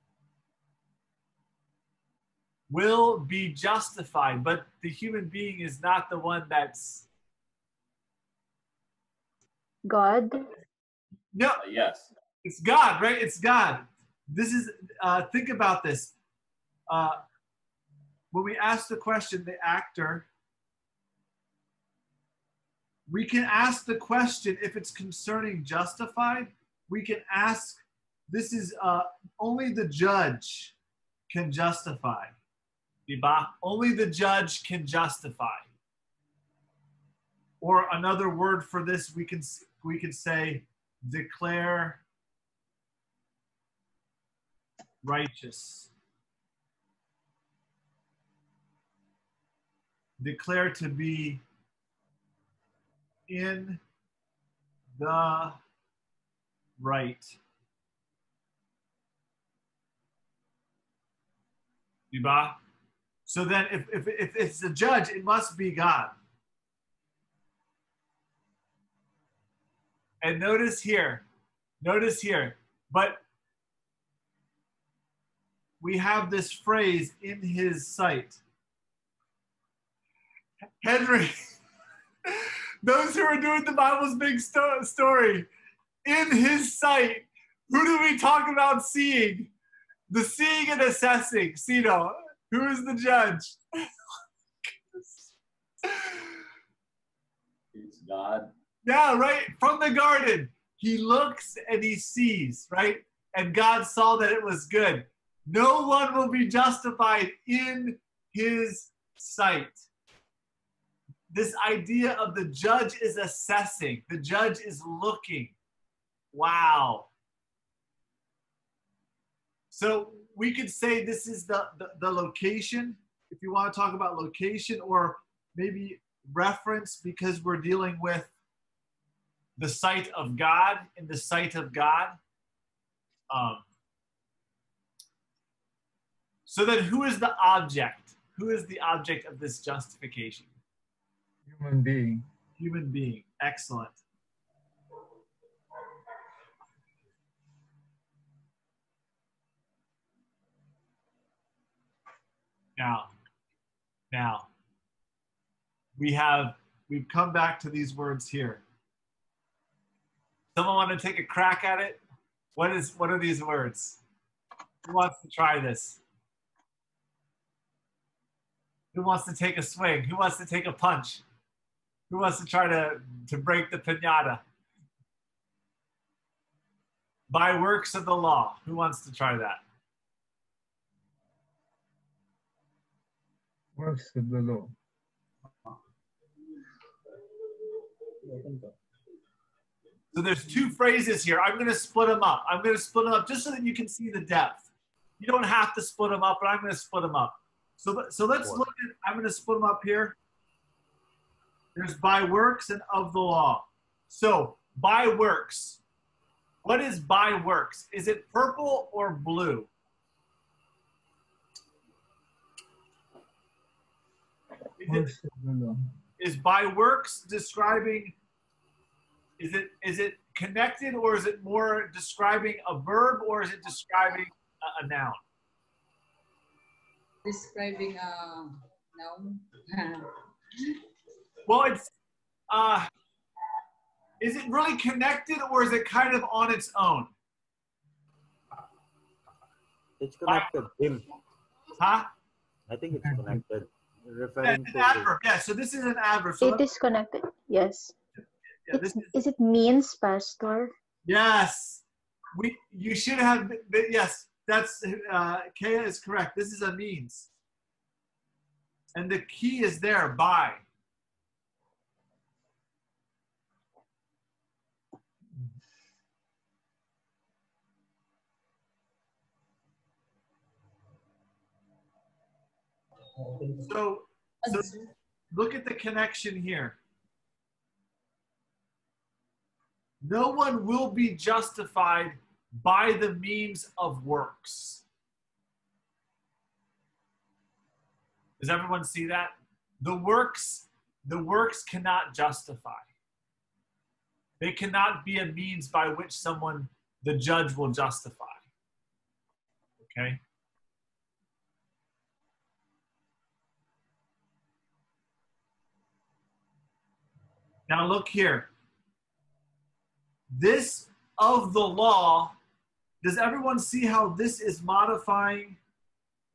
will be justified but the human being is not the one that's God? no Uh, yes. it's god right it's god this is uh, think about this. Uh, when we ask the question the actor we can ask the question if it's concerning justified we can ask this is uh, only the judge can justify. Only the judge can justify. Or another word for this we can we can say declare righteous declare to be in the right? So then if, if, if it's a judge, it must be God. And notice here, notice here, but we have this phrase in his sight. Henry, those who are doing the Bible's big sto- story, in his sight, who do we talk about seeing? The seeing and assessing. Sino, who is the judge? It's God. Yeah, right. From the garden, he looks and he sees, right? And God saw that it was good. No one will be justified in his sight. This idea of the judge is assessing, the judge is looking. Wow. So we could say this is the, the, the location, if you want to talk about location, or maybe reference because we're dealing with the sight of God in the sight of God. Um, so then, who is the object? Who is the object of this justification? Human being. Human being. Excellent. Now, now, we have, we've come back to these words here. Someone want to take a crack at it? What is, what are these words? Who wants to try this? Who wants to take a swing? Who wants to take a punch? Who wants to try to, to break the pinata? By works of the law. Who wants to try that? Works of the law. So there's two phrases here. I'm going to split them up. I'm going to split them up just so that you can see the depth. You don't have to split them up, but I'm going to split them up. So, so let's look at, I'm going to split them up here. There's by works and of the law. So by works. What is by works? Is it purple or blue? Is, it, Works of the law. is by works describing is it is it connected or is it more describing a verb or is it describing a, a noun Describing a noun. well it's uh is it really connected or is it kind of on its own It's connected, Tim. huh I think it's connected. yeah, Referring it's to an adverb yeah so this is an adverb so It is connected. Yes. yeah, this It's, is, is it means, Pastor? yes we you should have been- yes that's uh Kaya is correct. This is a means. And the key is there by So, so look at the connection here. No one will be justified by the means of works. Does everyone see that? The works, the works cannot justify. They cannot be a means by which someone, the judge, will justify. Okay? Now look here. This of the law, does everyone see how this is modifying?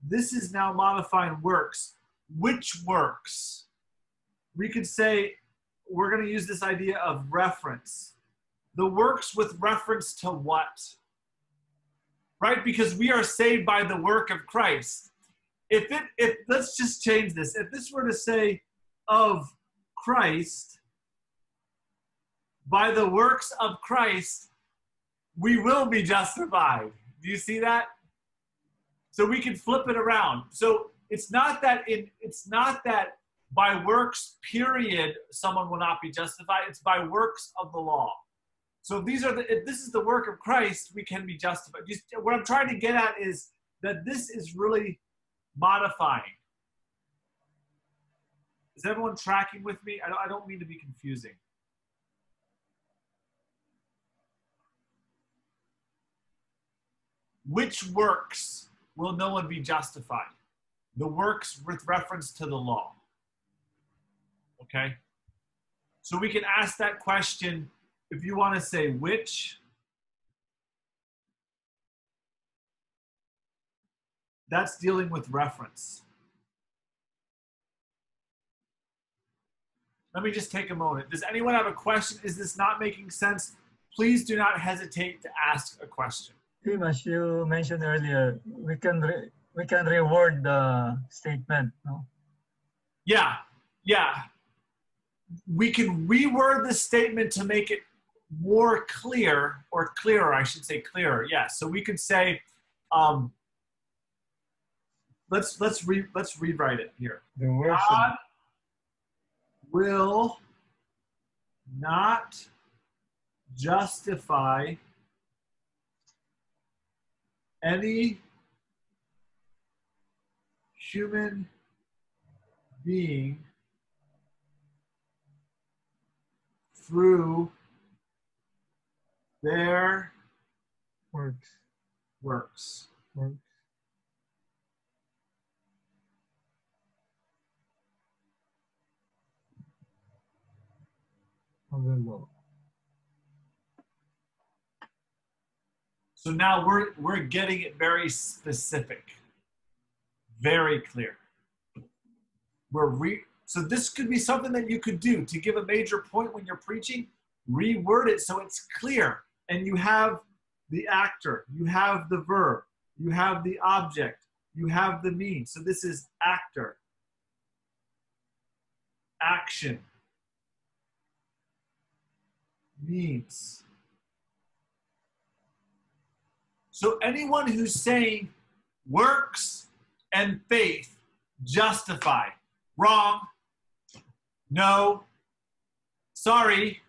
This is now modifying works. Which works? We could say we're going to use this idea of reference. The works with reference to what? Right? Because we are saved by the work of Christ. If it, if let's just change this. If this were to say of Christ, by the works of Christ, we will be justified. Do you see that? So we can flip it around. So it's not that it, it's not that by works, period, someone will not be justified. It's by works of the law. So these are the if this is the work of Christ, we can be justified. Just, what I'm trying to get at is that this is really modifying. Is everyone tracking with me? I don't, I don't mean to be confusing. Which works will no one be justified? The works with reference to the law. Okay? So we can ask that question if you want to say which. That's dealing with reference. Let me just take a moment. Does anyone have a question? Is this not making sense? Please do not hesitate to ask a question. Tim, as you mentioned earlier, we can re- we can reword the statement. No? Yeah, yeah. We can reword the statement to make it more clear, or clearer, I should say clearer. Yeah. So we could say, um, let's let's re let's rewrite it here. The God will not justify any human being through their works. works. Works. Of So now we're we're getting it very specific, very clear. We're re so this could be something that you could do to give a major point when you're preaching, reword it so it's clear. And you have the actor, you have the verb, you have the object, you have the means. So this is actor, action, means. So anyone who's saying works and faith justify, wrong, no, sorry.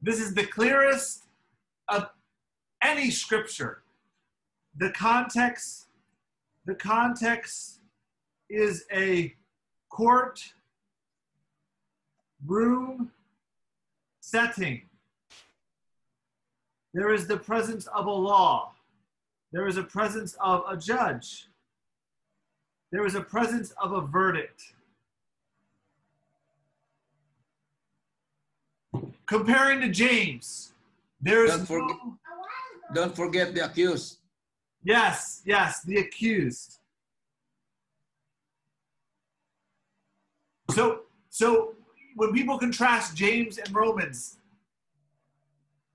This is the clearest of any scripture. The context, the context is a court room setting. There is the presence of a law. There is a presence of a judge. There is a presence of a verdict. Comparing to James, there's Don't forget, no- don't forget the accused. yes, yes, the accused. So, so when people contrast James and Romans,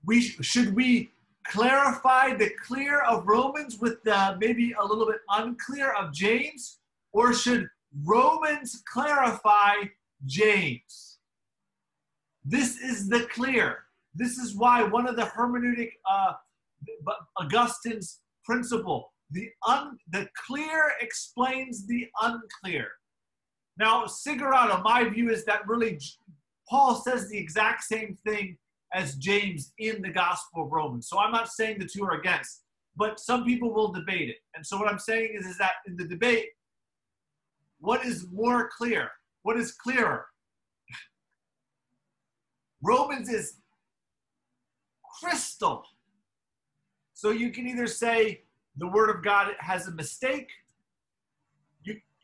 we should we clarify the clear of Romans with the maybe a little bit unclear of James, or should Romans clarify James? This is the clear. This is why one of the hermeneutic, uh, Augustine's principle, the un, the clear explains the unclear. Now, Sigurado, my view is that really Paul says the exact same thing as James in the Gospel of Romans. So I'm not saying the two are against, but some people will debate it. And so what I'm saying is, is that in the debate, what is more clear? What is clearer? Romans is crystal. So you can either say the Word of God has a mistake.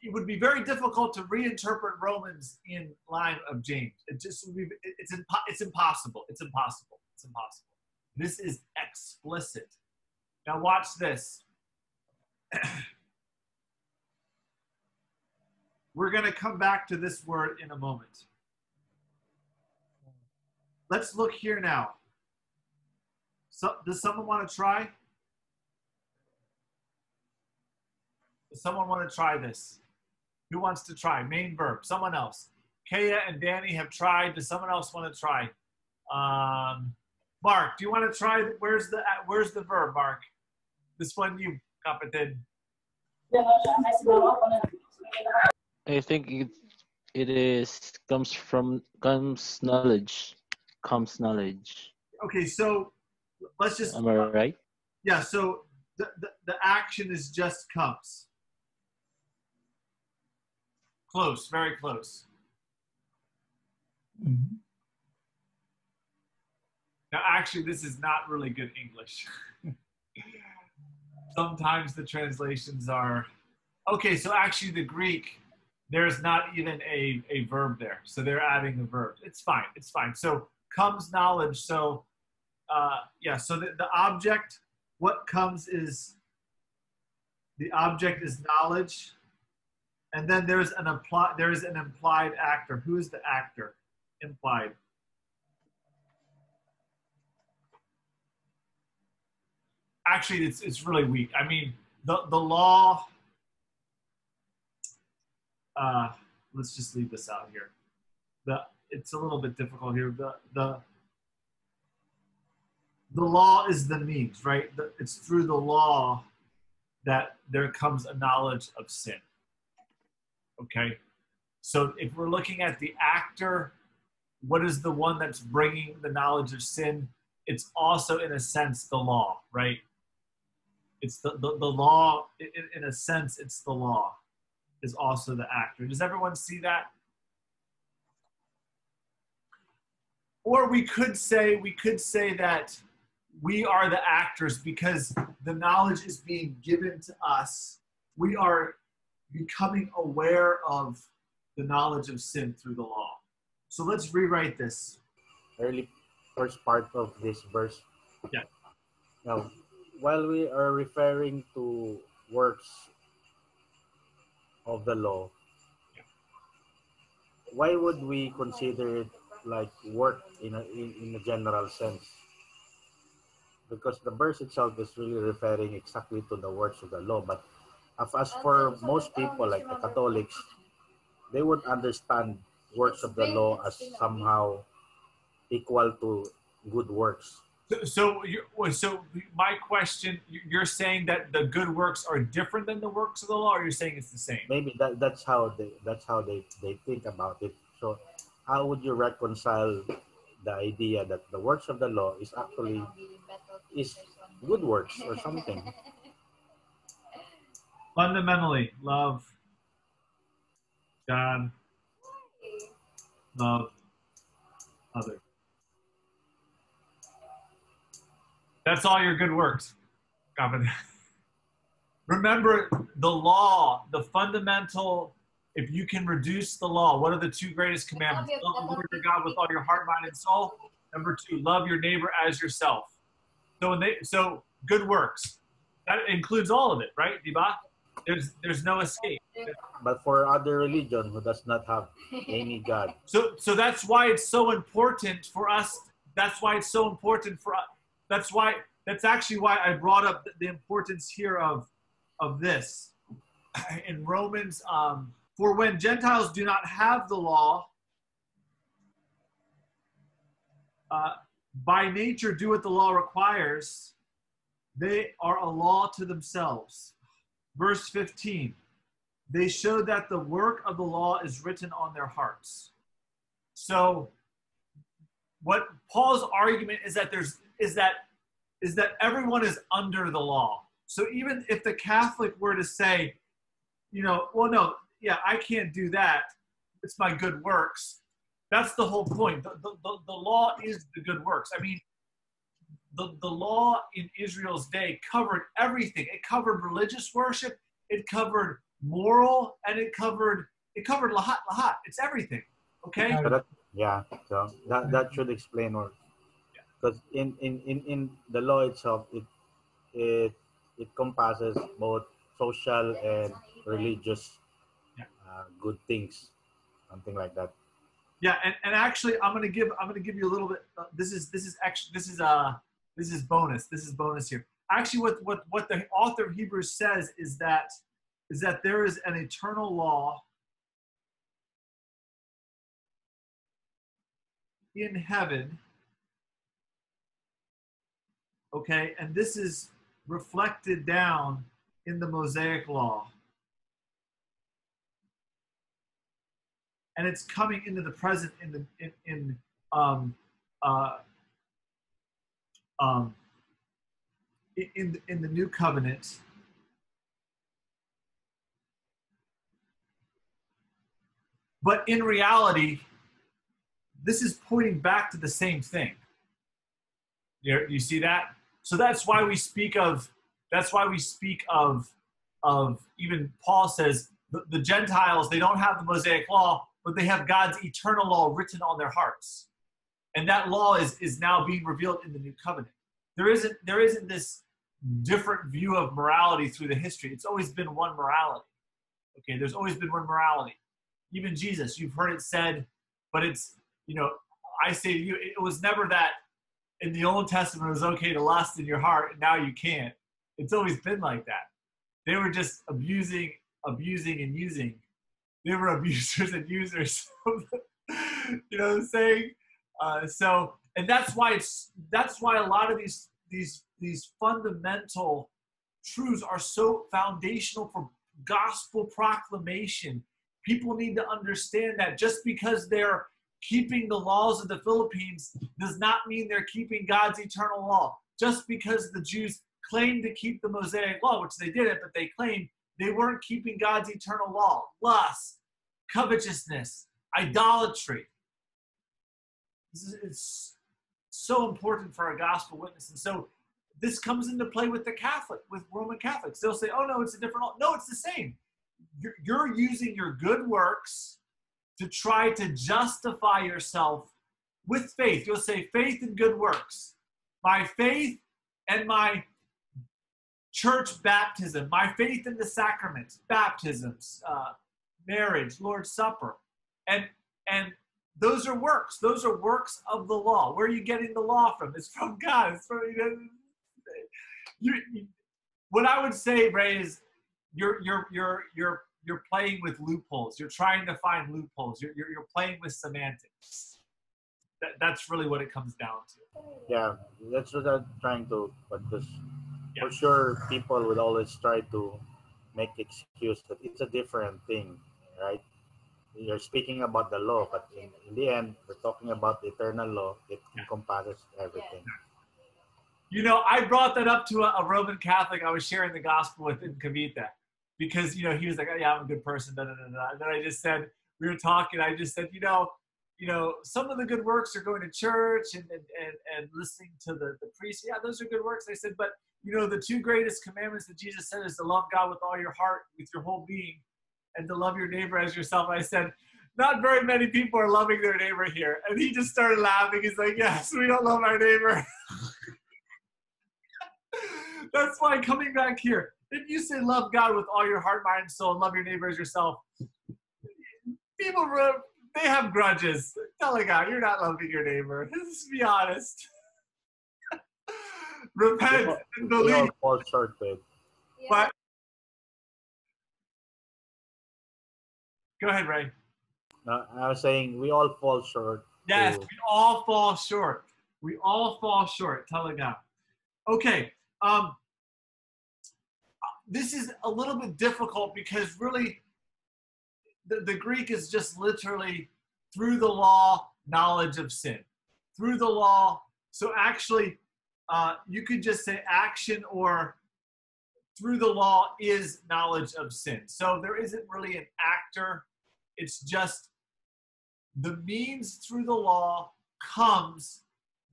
It would be very difficult to reinterpret Romans in line of James. It just would be, it's, impo- it's impossible. It's impossible. It's impossible. This is explicit. Now watch this. We're going to come back to this word in a moment. Let's look here now. So, does someone want to try? Does someone want to try this? Who wants to try? Main verb. Someone else. Kaya and Danny have tried. Does someone else want to try? Um, Mark, do you want to try? Where's the Where's the verb, Mark? This one you, kapatid. I think it it is comes from comes knowledge, comes knowledge. Okay, so let's just Am I right? yeah. So the, the, the action is just comes. Close, very close. Now, actually, this is not really good English. Sometimes the translations are okay. So actually, the Greek there's not even a, a verb there, so they're adding a verb. It's fine. It's fine. So comes knowledge. So uh, yeah. So the, the object, what comes is the object is knowledge, and then there's an apply there is an implied actor. Who is the actor? Implied. Actually, it's it's really weak. I mean, the the law. Uh, let's just leave this out here. The it's a little bit difficult here. The the the law is the means, right? The, it's through the law that there comes a knowledge of sin. Okay, so if we're looking at the actor, what is the one that's bringing the knowledge of sin? It's also, in a sense, the law, right? It's the, the, the law, in, in a sense, it's the law, is also the actor. Does everyone see that? Or we could say, we could say that we are the actors because the knowledge is being given to us. We are becoming aware of the knowledge of sin through the law. So let's rewrite this. early first part of this verse. Yeah. Now, while we are referring to works of the law, why would we consider it like work in a in, in a general sense? Because the verse itself is really referring exactly to the works of the law. But as for most people, like the Catholics, they would understand works of the law as somehow equal to good works. So, so, so my question, you- you're saying that the good works are different than the works of the law, or you're saying it's the same? Maybe that, that's how they that's how they, they think about it. So how would you reconcile the idea that the works of the law is actually is good works or something? Fundamentally, love God, love others. That's all your good works. Remember the law, the fundamental. If you can reduce the law, what are the two greatest commandments? Love the Lord your God with all your heart, mind, and soul. Number two, love your neighbor as yourself. So when they, so good works, that includes all of it, right, Diba? There's there's no escape. But for other religion who does not have any God, So so that's why it's so important for us. That's why it's so important for us. That's why that's actually why I brought up the, importance here of of this in Romans. Um, for when Gentiles do not have the law, uh, by nature do what the law requires, they are a law to themselves. Verse 15 they show that the work of the law is written on their hearts. So what Paul's argument is that there's is that is that everyone is under the law. So even if the Catholic were to say, you know, well no, yeah, I can't do that. It's my good works. That's the whole point. The, the, the, the law is the good works. I mean, the, the law in Israel's day covered everything. It covered religious worship, it covered moral, and it covered it covered lahat lahat. It's everything. Okay? So that, yeah, so that, that should explain or because in, in, in, in the law itself, it it it compasses both social and religious uh, good things, something like that. Yeah, and, and actually, I'm gonna give I'm gonna give you a little bit. Uh, this is this is actually this is uh this is bonus. This is bonus here. Actually, what what what the author of Hebrews says is that is that there is an eternal law in heaven. Okay, and this is reflected down in the Mosaic law. and it's coming into the present in the in, in um uh um in- in the new covenant but in reality this is pointing back to the same thing. You, you see that? So that's why we speak of that's why we speak of of even paul says the, the gentiles they don't have the mosaic law but they have god's eternal law written on their hearts and that law is is now being revealed in the new covenant. There isn't there isn't this different view of morality through the history. It's always been one morality. Okay there's always been one morality. Even jesus you've heard it said but it's you know i say to you it was never that in the old testament it was okay to lust in your heart and now you can't. It's always been like that. They were just abusing abusing and using. They were abusers and users you know what i'm saying uh, so and that's why it's that's why a lot of these these these fundamental truths are so foundational for gospel proclamation. People need to understand that just because they're keeping the laws of the philippines does not mean they're keeping god's eternal law. Just because the jews claimed to keep the mosaic law which they didn't but they claimed they weren't keeping god's eternal law. Lust covetousness idolatry it's so important for our gospel witness. And so this comes into play with the Catholic, with Roman Catholics. They'll say, oh, no, it's a different. No, it's the same. You're, you're using your good works to try to justify yourself with faith. You'll say faith and good works. My faith and my church baptism, my faith in the sacraments, baptisms, uh, marriage, Lord's Supper, and and those are works. Those are works of the law. Where are you getting the law from? It's from God. It's from you, know, you, you what I would say, Ray, is you're you're you're you're you're playing with loopholes. You're trying to find loopholes. You're you're, you're playing with semantics. That, that's really what it comes down to. Yeah, that's what I'm trying to. But this, Yeah. for sure, people would always try to make excuse that it's a different thing, right? You're speaking about the law, but in, in the end, we're talking about the eternal law. It encompasses everything. You know, I brought that up to a, a Roman Catholic I was sharing the gospel with in because, you know, he was like, oh, yeah, I'm a good person. Da, da, da, da. And then I just said, we were talking, I just said, you know, you know, some of the good works are going to church and, and, and, and listening to the, the priest. Yeah, those are good works. I said, but, you know, the two greatest commandments that Jesus said is to love God with all your heart, with your whole being, and to love your neighbor as yourself. I said, not very many people are loving their neighbor here. And he just started laughing. He's like, yes, we don't love our neighbor. That's why coming back here, if you say love God with all your heart, mind, and soul, and love your neighbor as yourself, people they have grudges. Telling God, you're not loving your neighbor. Let's be honest. Repent and We all believe. fall short, babe. But go ahead, Ray. No, I was saying we all fall short. Yes, we all fall short. We all fall short. Tell it God. Okay. Um, this is a little bit difficult because really the, the Greek is just literally through the law, knowledge of sin. Through the law. So actually, uh, you could just say action or through the law is knowledge of sin. So there isn't really an actor. It's just the means through the law comes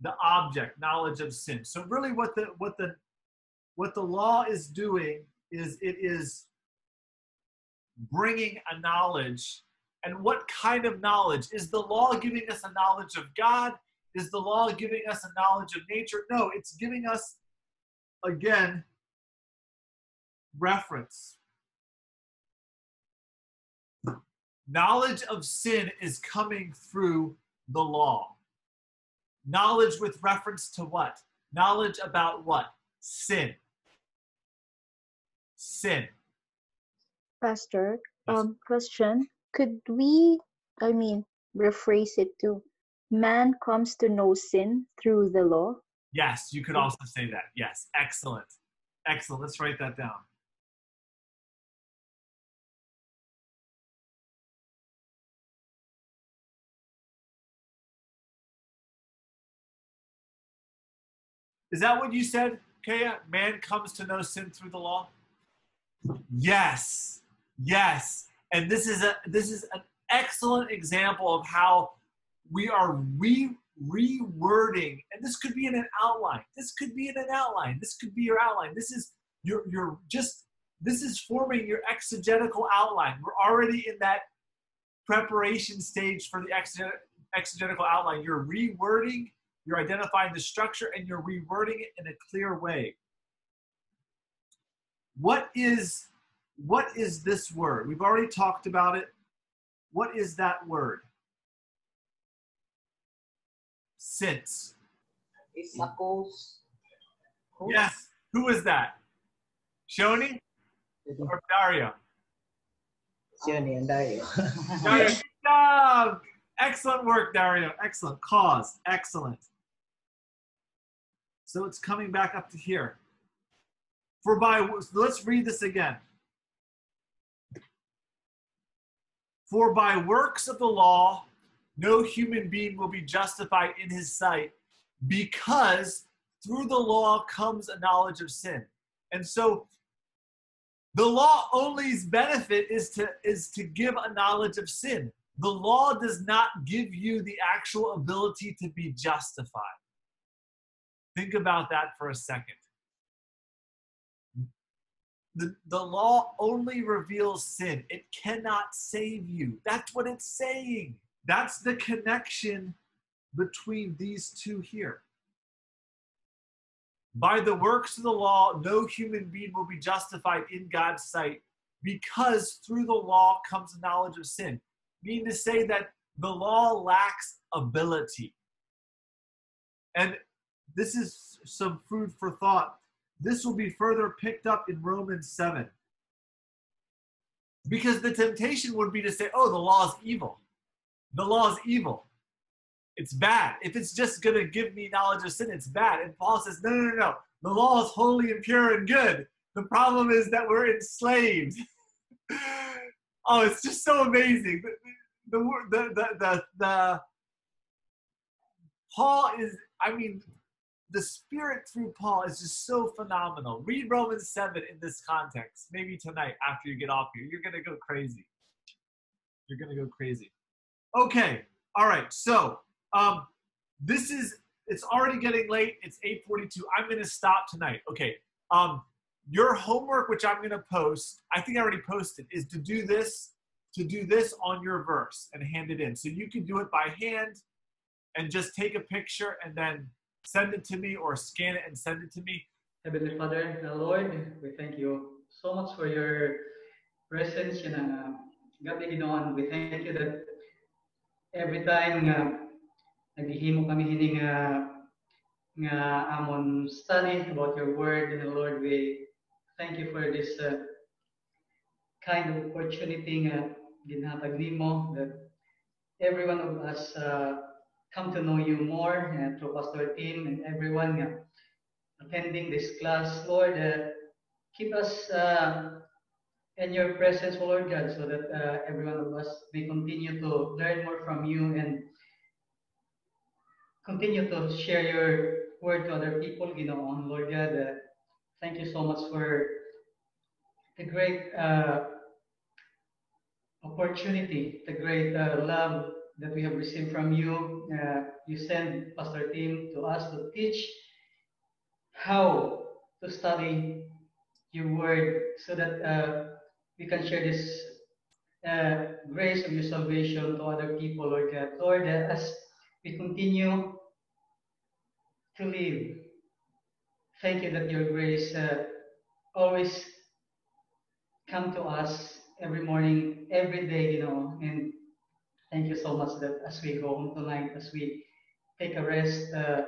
the object, knowledge of sin. So really what the what the what the law is doing is it is bringing a knowledge. And what kind of knowledge? Is the law giving us a knowledge of god? Is the law giving us a knowledge of nature? No it's giving us again reference knowledge of sin is coming through the law knowledge with reference to what knowledge about what sin sin Pastor, um, question. Could we, I mean, rephrase it to man comes to know sin through the law? Yes, you could also say that. Yes, excellent. Excellent. Let's write that down. Is that what you said, Kuya? Man comes to know sin through the law? Yes. Yes. And this is a this is an excellent example of how we are re rewording, and this could be in an outline. This could be in an outline. This could be your outline. This is your your just this is forming your exegetical outline. We're already in that preparation stage for the exegetical outline. You're rewording, you're identifying the structure, and you're rewording it in a clear way. What is what is this word? We've already talked about it. What is that word? Since. Yes. Who is that? Shoni or Dario? Shoni and Dario. Dario, good job. Excellent work, Dario. Excellent. Cause. Excellent. So it's coming back up to here. For by, let's read this again. For by works of the law, no human being will be justified in his sight because through the law comes a knowledge of sin. And so the law only's benefit is to is to give a knowledge of sin. The law does not give you the actual ability to be justified. Think about that for a second. The, the law only reveals sin. It cannot save you. That's what it's saying. That's the connection between these two here. By the works of the law, no human being will be justified in God's sight because through the law comes the knowledge of sin. Meaning to say that the law lacks ability. And this is some food for thought. This will be further picked up in Romans 7. Because the temptation would be to say, oh, the law is evil. The law is evil. It's bad. If it's just going to give me knowledge of sin, it's bad. And Paul says, no, no, no, no. The law is holy and pure and good. The problem is that we're enslaved. oh, it's just so amazing. The, the, the, the, the, Paul is, I mean, the spirit through Paul is just so phenomenal. Read Romans 7 in this context. Maybe tonight after you get off here. You're going to go crazy. You're going to go crazy. Okay. All right. So, um, this is it's already getting late. It's 8:42. I'm going to stop tonight. Okay. Um, your homework which I'm going to post, I think I already posted is to do this to do this on your verse and hand it in. So you can do it by hand and just take a picture and then send it to me or scan it and send it to me. Heavenly Father, the Lord, we thank you so much for your presence. Ang uh, gabi ginoon. We thank you that every time nga uh, naghihimo kami hining uh, nga amon study about your word and the Lord, we thank you for this uh, kind of opportunity nga ginhatag nimo that every one of us uh, come to know you more uh, through Pastor Tim and everyone uh, attending this class. Lord, uh, keep us uh, in your presence, Lord God, so that uh, every one of us may continue to learn more from you and continue to share your word to other people, you know, on Lord God. Uh, thank you so much for the great opportunity, the great love that we have received from you. Uh, you send Pastor Tim to us to teach how to study your word so that uh, we can share this uh, grace of your salvation to other people, Lord God. Lord, uh, as we continue to live, thank you that your grace uh, always come to us every morning, every day, you know, and Thank you so much that as we go home tonight, as we take a rest, uh,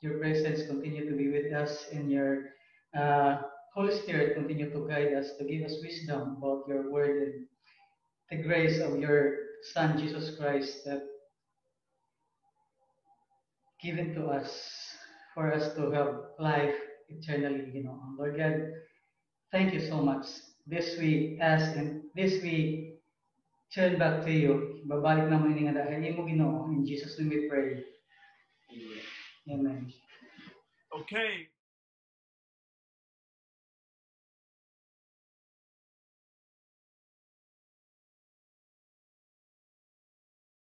your presence continue to be with us and your uh, Holy Spirit continue to guide us, to give us wisdom about your word and the grace of your Son, Jesus Christ, that given to us for us to have life eternally, you know. Lord God, thank you so much. This we ask and this we turn back to you. Babalik naman ini nga dahil mo Ginoo. In Jesus name we pray. Amen. Okay.